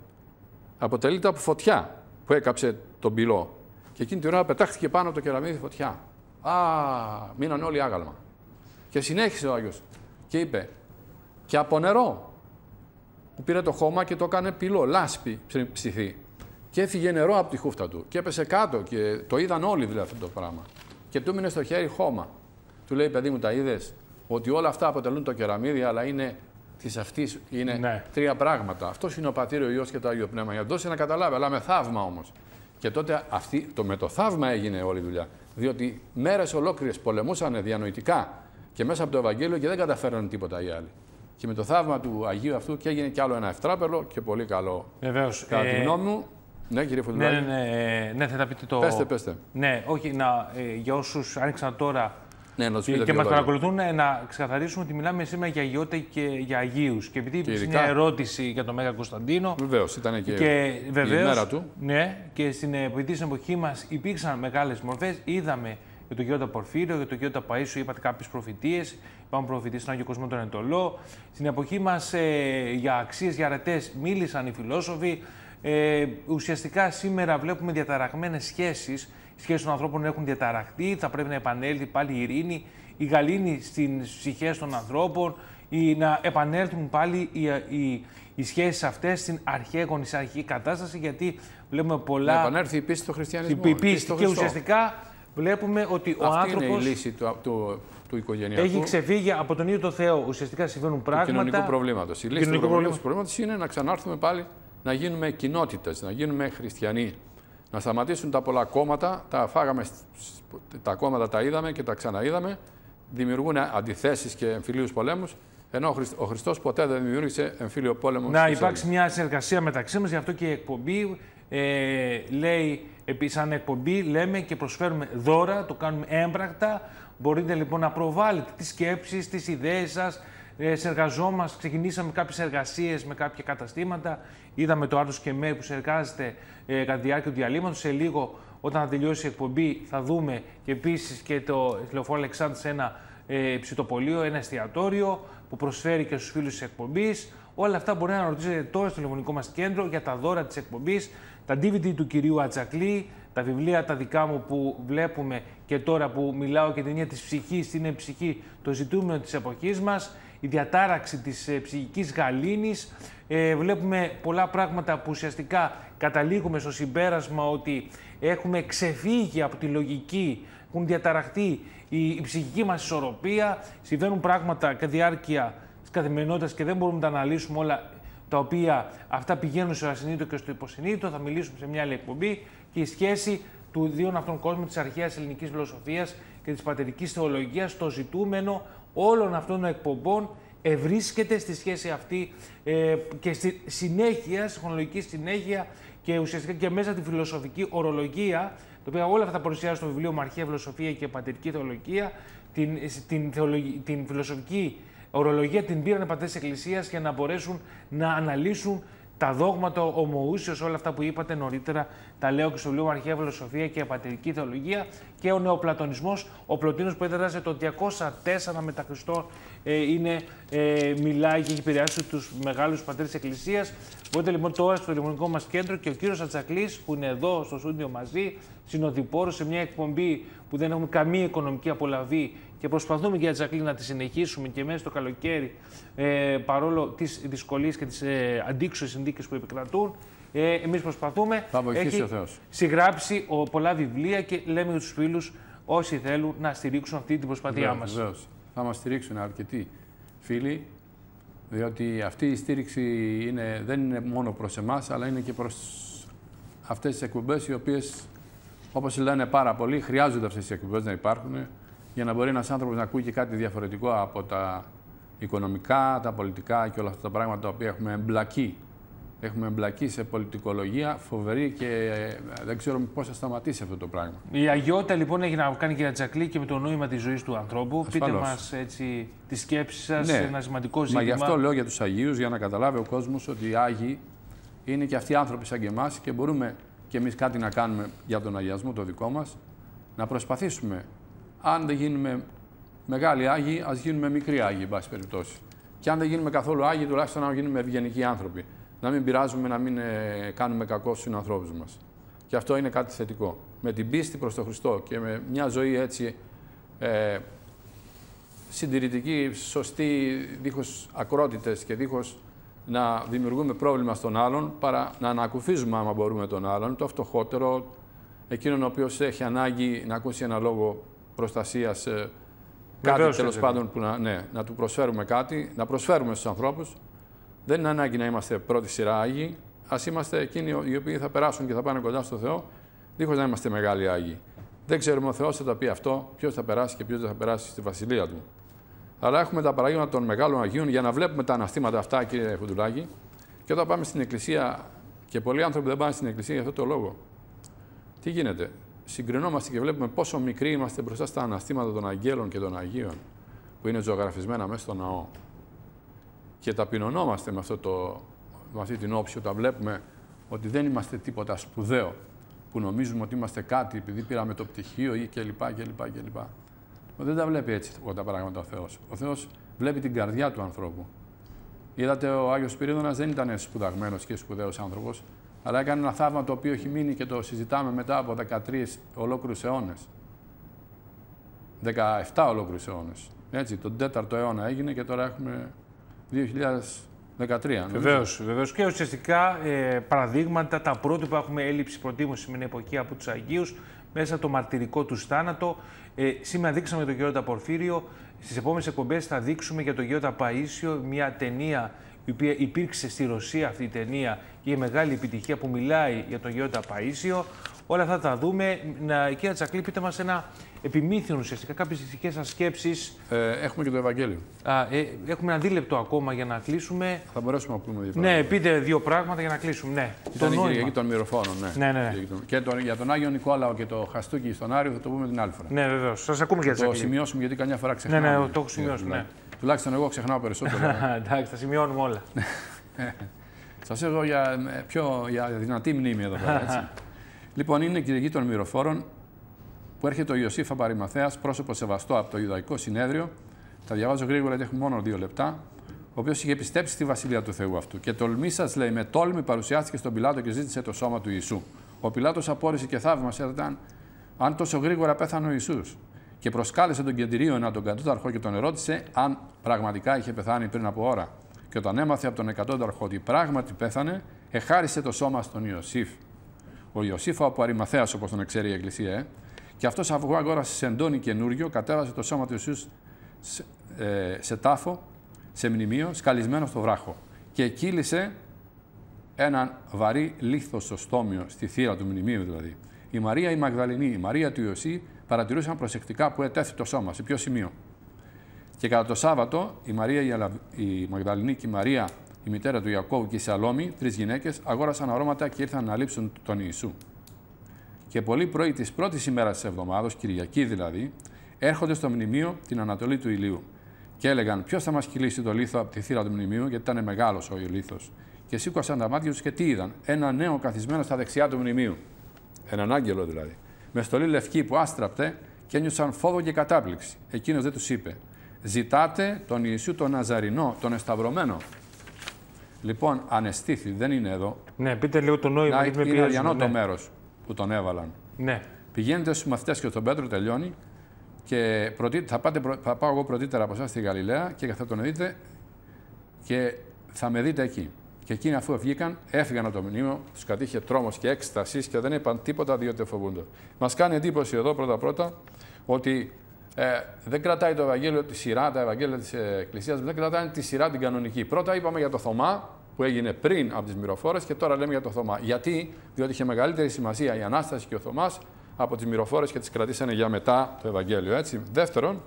Αποτελείται από φωτιά που έκαψε τον πυλό. Και εκείνη την ώρα πετάχτηκε πάνω από το κεραμίδι φωτιά. Α, μείναν όλοι άγαλμα. Και συνέχισε ο Άγιος και είπε, και από νερό. Που πήρε το χώμα και το έκανε πυλό, λάσπη ψηθή. Και έφυγε νερό από τη χούφτα του. Και έπεσε κάτω και το είδαν όλοι δηλαδή αυτό το πράγμα. Και του μείνε στο χέρι χώμα. Του λέει, παιδί μου, τα είδες ότι όλα αυτά αποτελούν το κεραμίδι, αλλά είναι της αυτής είναι ναι. τρία πράγματα. Αυτός είναι ο πατήρ, ο ιό και το άγιο πνεύμα. Για να δώσει να καταλάβει, αλλά με θαύμα όμως. Και τότε αυτή, το, με το θαύμα έγινε όλη η δουλειά. Διότι μέρες ολόκληρες πολεμούσαν διανοητικά και μέσα από το Ευαγγέλιο και δεν καταφέραν τίποτα οι άλλοι. Και με το θαύμα του Αγίου αυτού και έγινε κι άλλο ένα ευτράπελο και πολύ καλό. Βεβαίως. Κατά τη ε, γνώμη μου. Ναι, κύριε Φωτεινάκη. Ναι, ναι, ναι, ναι, θα τα πείτε το. Πέστε, πέστε. Ναι, όχι, να, ε, για όσους άνοιξαν τώρα ναι, να και, και μας παρακολουθούν, ε, να ξεκαθαρίσουμε ότι μιλάμε σήμερα για αγιότητα και για Αγίους. Και επειδή υπήρξε μια ερώτηση για τον Μέγα Κωνσταντίνο. Βεβαίως, ήταν και, και βεβαίως, η μέρα του. Ναι, και στην εποχή μας υπήρξαν μεγάλες μορφές. Είδαμε για τον Γιώτα Πορφύριο, για τον Γιώτα Παΐσου, είπατε κάποιες προφητείες. Υπάρχουν προφητείες στον Άγιο Κοσμό τον Εντολό. Στην εποχή μας ε, για αξίες, για αρετές μίλησαν οι φιλόσοφοι. Ε, ουσιαστικά σήμερα βλέπουμε διαταραγμένες σχέσεις. Οι σχέσεις των ανθρώπων έχουν διαταραχτεί, θα πρέπει να επανέλθει πάλι η ειρήνη, η γαλήνη στις ψυχές των ανθρώπων, ή να επανέλθουν πάλι οι, οι, οι σχέσεις αυτές στην αρχαίγονη, στην αρχική κατάσταση, γιατί βλέπουμε πολλά... Να επανέλθει η πίστη στο χριστιανισμό. Η πίστη και ουσιαστικά βλέπουμε ότι ο Αυτή άνθρωπος... είναι η λύση του, του, του οικογενειακού. Έχει ξεφύγει από τον ίδιο το Θεό. Ουσιαστικά συμβαίνουν πράγματα. Του κοινωνικού προβλήματος. Η λύση του προβλήματος. προβλήματος είναι να ξανάρθουμε πάλι να γίνουμε κοινότητες, να γίνουμε χριστιανοί. Να σταματήσουν τα πολλά κόμματα, τα φάγαμε, τα κόμματα τα είδαμε και τα ξαναείδαμε, δημιουργούν αντιθέσεις και εμφυλίους πολέμους, ενώ ο Χριστός ποτέ δεν δημιούργησε εμφύλιο πόλεμο. Να υπάρξει μια συνεργασία μεταξύ μας, γι' αυτό και η εκπομπή ε, λέει, επίση, σαν εκπομπή, λέμε και προσφέρουμε δώρα, το κάνουμε έμπρακτα. Μπορείτε λοιπόν να προβάλλετε τις σκέψεις, τις ιδέες σας. Ε, συνεργαζόμαστε, ξεκινήσαμε κάποιες εργασίες με κάποια καταστήματα. Είδαμε το Άρτος και Μέρ που συνεργάζεται ε, κατά τη διάρκεια του διαλύματος. Σε λίγο, όταν θα τελειώσει η εκπομπή, θα δούμε και επίσης και το λεωφόρο Αλεξάνδρου σε ένα ε, ψητοπολείο, ένα εστιατόριο που προσφέρει και στους φίλους της εκπομπής. Όλα αυτά μπορεί να ρωτήσετε τώρα στο τηλεφωνικό μας κέντρο για τα δώρα της εκπομπής, τα DVD του κυρίου Ατζακλή, τα βιβλία τα δικά μου που βλέπουμε και τώρα που μιλάω και την έννοια της ψυχής, είναι ψυχή το ζητούμενο της εποχής μας, η διατάραξη της ε, ψυχικής γαλήνης. Ε, βλέπουμε πολλά πράγματα που ουσιαστικά καταλήγουμε στο συμπέρασμα ότι έχουμε ξεφύγει από τη λογική, έχουν διαταραχτεί η, η ψυχική μας ισορροπία, συμβαίνουν πράγματα κατά διάρκεια της καθημερινότητας και δεν μπορούμε να τα αναλύσουμε όλα τα οποία αυτά πηγαίνουν στο ασυνείδητο και στο υποσυνείδητο, θα μιλήσουμε σε μια άλλη εκπομπή. Και η σχέση του δύο αυτών κόσμου της αρχαίας ελληνικής φιλοσοφίας και της πατερικής θεολογίας, το ζητούμενο όλων αυτών των εκπομπών ευρίσκεται στη σχέση αυτή ε, και στη συνέχεια, στη χρονολογική συνέχεια και ουσιαστικά και μέσα τη φιλοσοφική ορολογία, το οποίο όλα αυτά τα παρουσιάζει στο βιβλίο Μαρχία Φιλοσοφία και Πατερική Θεολογία, την, την, την φιλοσοφική ορολογία την πήραν οι πατέρες της Εκκλησίας για να μπορέσουν να αναλύσουν τα δόγματα ομοούσιο, όλα αυτά που είπατε νωρίτερα, τα λέω και στο βιβλίο Αρχαία Φιλοσοφία και Πατερική Θεολογία και ο Νεοπλατωνισμός, ο Πλωτίνος που έδρασε το 204 μετά Χριστό, ε, είναι, ε, μιλάει και έχει επηρεάσει τους μεγάλους πατέρες της Εκκλησίας. Μπορείτε λοιπόν τώρα στο τηλεφωνικό μας κέντρο και ο κύριος Ατσακλή, που είναι εδώ στο στούντιο μαζί, συνοδοιπόρος σε μια εκπομπή που δεν έχουμε καμία οικονομική απολαβή και προσπαθούμε για Τζακλή να τη συνεχίσουμε και μέσα στο καλοκαίρι ε, παρόλο τις δυσκολίες και τις ε, αντίξωες συνθήκες που επικρατούν. Ε, εμείς προσπαθούμε. Θα βοηθήσει ο Θεός. συγγράψει ο, πολλά βιβλία και λέμε στους φίλους όσοι θέλουν να στηρίξουν αυτή την προσπάθειά μας. Βεβαίως. Θα μας στηρίξουν αρκετοί φίλοι, διότι αυτή η στήριξη είναι, δεν είναι μόνο προς εμάς, αλλά είναι και προς αυτές τις εκπομπές οι οποίες, όπως λένε πάρα πολλοί, χρειάζονται αυτές τις εκπομπές να υπάρχουν για να μπορεί ένας άνθρωπος να ακούει και κάτι διαφορετικό από τα οικονομικά, τα πολιτικά και όλα αυτά τα πράγματα τα οποία έχουμε εμπλακεί. Έχουμε εμπλακεί σε πολιτικολογία φοβερή και ε, δεν ξέρω πώς θα σταματήσει αυτό το πράγμα. Η αγιότητα λοιπόν έχει να κάνει κυρία Τζακλή και με το νόημα της ζωής του ανθρώπου. Ασφαλώς. Πείτε μας έτσι τι σκέψει σας, ναι. ένα σημαντικό ζήτημα. Μα γι' αυτό λέω για τους Αγίους, για να καταλάβει ο κόσμος ότι οι Άγιοι είναι και αυτοί οι άνθρωποι σαν και εμάς και μπορούμε και εμείς κάτι να κάνουμε για τον αγιασμό το δικό μας. Να προσπαθήσουμε αν δεν γίνουμε μεγάλοι Άγιοι, ας γίνουμε μικροί Άγιοι, εν πάση περιπτώσει. Και αν δεν γίνουμε καθόλου Άγιοι, τουλάχιστον να γίνουμε ευγενικοί άνθρωποι. Να μην πειράζουμε, να μην ε, κάνουμε κακό στους συνανθρώπους μας. Και αυτό είναι κάτι θετικό. Με την πίστη προς τον Χριστό και με μια ζωή έτσι ε, συντηρητική, σωστή, δίχως ακρότητες και δίχως να δημιουργούμε πρόβλημα στον άλλον, παρά να ανακουφίζουμε άμα μπορούμε τον άλλον, το φτωχότερο, εκείνον ο οποίος έχει ανάγκη να ακούσει ένα λόγο προστασίας, ε, κάτι τέλος πάντων που να, ναι, να του προσφέρουμε κάτι, να προσφέρουμε στους ανθρώπους. Δεν είναι ανάγκη να είμαστε πρώτη σειρά άγιοι. Α είμαστε εκείνοι οι οποίοι θα περάσουν και θα πάνε κοντά στο Θεό, δίχως να είμαστε μεγάλοι άγιοι. Δεν ξέρουμε ο Θεός θα τα πει αυτό, ποιος θα περάσει και ποιος δεν θα περάσει στη βασιλεία του. Αλλά έχουμε τα παραδείγματα των μεγάλων Αγίων για να βλέπουμε τα αναστήματα αυτά, κύριε Φουντουλάκη. Και όταν πάμε στην Εκκλησία, και πολλοί άνθρωποι δεν πάνε στην Εκκλησία για αυτό το λόγο. Τι γίνεται, συγκρινόμαστε και βλέπουμε πόσο μικροί είμαστε μπροστά στα αναστήματα των αγγέλων και των Αγίων που είναι ζωγραφισμένα μέσα στο ναό. Και ταπεινωνόμαστε με, αυτό το, με αυτή την όψη όταν βλέπουμε ότι δεν είμαστε τίποτα σπουδαίο, που νομίζουμε ότι είμαστε κάτι επειδή πήραμε το πτυχίο ή κλπ. κλπ, κλπ. Δεν τα βλέπει έτσι τα πράγματα ο Θεός. Ο Θεός βλέπει την καρδιά του ανθρώπου. Είδατε, ο Άγιος Σπυρίδωνας δεν ήταν σπουδαγμένος και σπουδαίος άνθρωπος, Αλλά έκανε ένα θαύμα το οποίο έχει μείνει και το συζητάμε μετά από 13 ολόκληρους αιώνες. 17 ολόκληρους αιώνες. Έτσι, τον 4ο αιώνα έγινε και τώρα έχουμε 2013. Βεβαίως, βεβαίως. Και ουσιαστικά ε, παραδείγματα, τα πρότυπα έχουμε έλλειψη προτίμωση με την εποχή από τους Αγίους, μέσα το μαρτυρικό τους θάνατο. Ε, σήμερα δείξαμε τον Γεώργιο Πορφύριο. Στις επόμενες εκπομπές θα δείξουμε για τον Γεώργιο Παίσιο μια ταινία η οποία υπήρξε στη Ρωσία αυτή η ταινία και η μεγάλη επιτυχία που μιλάει για τον Γεώργιο Παίσιο. Όλα αυτά θα δούμε. Να, κύριε Τσακλή, πείτε μας ένα επιμήθειο ουσιαστικά, κάποιες δικέ σας σκέψεις. Ε, έχουμε και το Ευαγγέλιο. Α, ε, έχουμε ένα δίλεπτο ακόμα για να κλείσουμε. Θα μπορέσουμε να πούμε δύο πράγματα. Ναι, πείτε δύο πράγματα για να κλείσουμε. Ναι. Ήταν η Κυριακή των Μυροφόρων. Ναι. Ναι, ναι, ναι. Και τον, για τον Άγιο Νικόλαο και το Χαστούκι στον Άριο θα το πούμε την άλλη φορά. Ναι, βεβαίως. Σας ακούμε για Το σημειώσουμε γιατί καμιά φορά ξεχνάμε. Ναι, ναι, το έχω σημειώσει. Ναι. Τουλάχιστον εγώ ξεχνάω περισσότερο. Εντάξει, θα σημειώνουμε όλα. Σας έχω για, πιο, για δυνατή μνήμη εδώ πέρα. Έτσι. λοιπόν, είναι η Κυριακή των Μυροφόρων που έρχεται ο Ιωσήφ Απαρημαθέα, πρόσωπο σεβαστό από το Ιουδαϊκό Συνέδριο. Τα διαβάζω γρήγορα γιατί έχουμε μόνο δύο λεπτά. Ο οποίος είχε πιστέψει στη βασιλεία του Θεού αυτού. Και τολμή σας, λέει, με τόλμη παρουσιάστηκε στον Πιλάτο και ζήτησε το σώμα του Ιησού. Ο Πιλάτος απόρρισε και θαύμασε ήταν αν τόσο γρήγορα πέθανε ο Ιησούς. Και προσκάλεσε τον κεντρίο τον κατώταρχο και τον ερώτησε αν πραγματικά είχε πεθάνει πριν από ώρα. Και όταν έμαθε από τον εκατόταρχο ότι πράγματι πέθανε, εχάρισε το σώμα στον Ιωσήφ. Ο Ιωσήφ από Αρημαθέα, όπως τον ξέρει η Εκκλησία, ε, και αυτός αφού αγόρασε σε εντόνι καινούριο, κατέβασε το σώμα του Ιησούς σε, ε, σε τάφο, σε μνημείο, σκαλισμένο στο βράχο. Και κύλησε έναν βαρύ λίθος στο στόμιο, στη θύρα του μνημείου δηλαδή. Η Μαρία η Μαγδαληνή, η Μαρία του Ιωσή παρατηρούσαν προσεκτικά που ετέθη το σώμα, σε ποιο σημείο. Και κατά το Σάββατο, η Μαρία η, Αλα... η Μαγδαληνή και η Μαρία, η μητέρα του Ιακώβου και η Σαλόμη, τρεις γυναίκες, αγόρασαν αρώματα και ήρθαν να λείψουν τον Ιησού και πολύ πρωί της πρώτης ημέρας της εβδομάδα, Κυριακή δηλαδή, έρχονται στο μνημείο την Ανατολή του ηλίου. Και έλεγαν: Ποιος θα μας κυλήσει το λίθο από τη θύρα του μνημείου, γιατί ήταν μεγάλος ο λίθο. Και σήκωσαν τα μάτια τους και τι είδαν. Ένα νέο καθισμένο στα δεξιά του μνημείου. Έναν άγγελο δηλαδή. Με στολή λευκή που άστραπτε και ένιωσαν φόβο και κατάπληξη. Εκείνος δεν τους είπε: Ζητάτε τον Ιησού τον Ναζαρινό, τον Εσταυρωμένο. Λοιπόν, ανεστήθη, δεν είναι εδώ. Ναι, πείτε λίγο το νόημα. Να, είναι αδιανό ναι. το μέρος που τον έβαλαν. Ναι. Πηγαίνετε στους μαθητές και στον Πέτρο, τελειώνει. Και θα, πάτε, θα πάω εγώ πρωτήτερα από εσάς στη Γαλιλαία και θα τον δείτε και θα με δείτε εκεί. Και εκείνοι αφού βγήκαν, έφυγαν από το μνήμο, τους κατήχε τρόμος και έκστασης και δεν είπαν τίποτα διότι φοβούνται. Μας κάνει εντύπωση εδώ πρώτα-πρώτα ότι ε, δεν κρατάει το Ευαγγέλιο τη σειρά, τα Ευαγγέλια της Εκκλησίας, δεν κρατάει τη σειρά την κανονική. Πρώτα είπαμε για το Θωμά, που έγινε πριν από τις μυροφόρες και τώρα λέμε για το Θωμά. Γιατί, διότι είχε μεγαλύτερη σημασία η ανάσταση και ο Θωμάς από τις μυροφόρες και τις κρατήσανε για μετά το Ευαγγέλιο. Έτσι. Δεύτερον,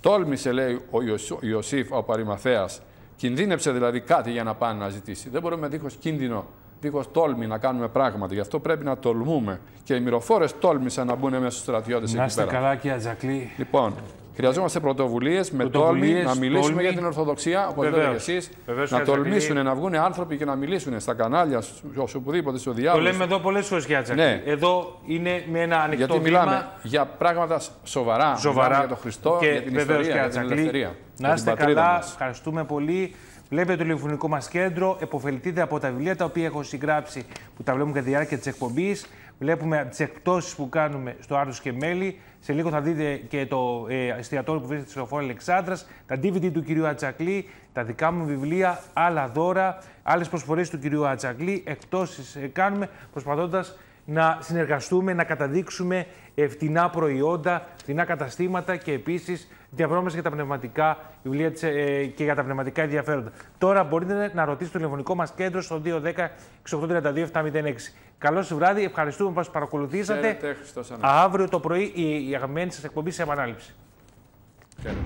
τόλμησε, λέει ο Ιωσήφ, ο Παρημαθέα, κινδύνεψε δηλαδή κάτι για να πάνε να ζητήσει. Δεν μπορούμε δίχως κίνδυνο, δίχως τόλμη να κάνουμε πράγματα. Γι' αυτό πρέπει να τολμούμε. Και οι μυροφόρες τόλμησαν να μπουν μέσα στους στρατιώτες εκεί πέρα. Να είστε καλά, κύριε Τζακλή. Λοιπόν, Χρειαζόμαστε πρωτοβουλίες με τόλμη να μιλήσουμε για την Ορθοδοξία, όπως λέτε εσείς. Να τολμήσουν να βγουν άνθρωποι και να μιλήσουν στα κανάλια, οπουδήποτε, στο διάλογο. Το λέμε εδώ πολλές φορές για ναι. Εδώ είναι με ένα ανοιχτό Γιατί μιλάμε για πράγματα σοβαρά. Σοβαρά. Για τον Χριστό, και για την ιστορία, για την ελευθερία. Να είστε καλά. Ευχαριστούμε πολύ. Βλέπετε το τηλεφωνικό μας κέντρο. Εποφεληθείτε από τα βιβλία τα οποία έχω συγγράψει που τα βλέπουμε κατά τη διάρκεια της εκπομπής. Βλέπουμε τις εκπτώσεις που κάνουμε στο Άρτο και Μέλη. Σε λίγο θα δείτε και το ε, εστιατόριο που βρίσκεται στο Λεωφόρο Αλεξάνδρας, τα DVD του κυρίου Ατσακλή, τα δικά μου βιβλία, άλλα δώρα, άλλες προσφορές του κυρίου Ατσακλή. Εκπτώσεις ε, κάνουμε προσπαθώντας να συνεργαστούμε, να καταδείξουμε φτηνά προϊόντα, φτηνά καταστήματα και επίσης διαβρώμαστε για τα πνευματικά βιβλία ε, και για τα πνευματικά ενδιαφέροντα. Τώρα μπορείτε να ρωτήσετε το τηλεφωνικό μας κέντρο στο 210 682 706. Καλό σας βράδυ, ευχαριστούμε που μας παρακολουθήσατε. Χαίρετε, Αύριο το πρωί η αγαπημένη σας εκπομπή σε επανάληψη. Χαίρετε.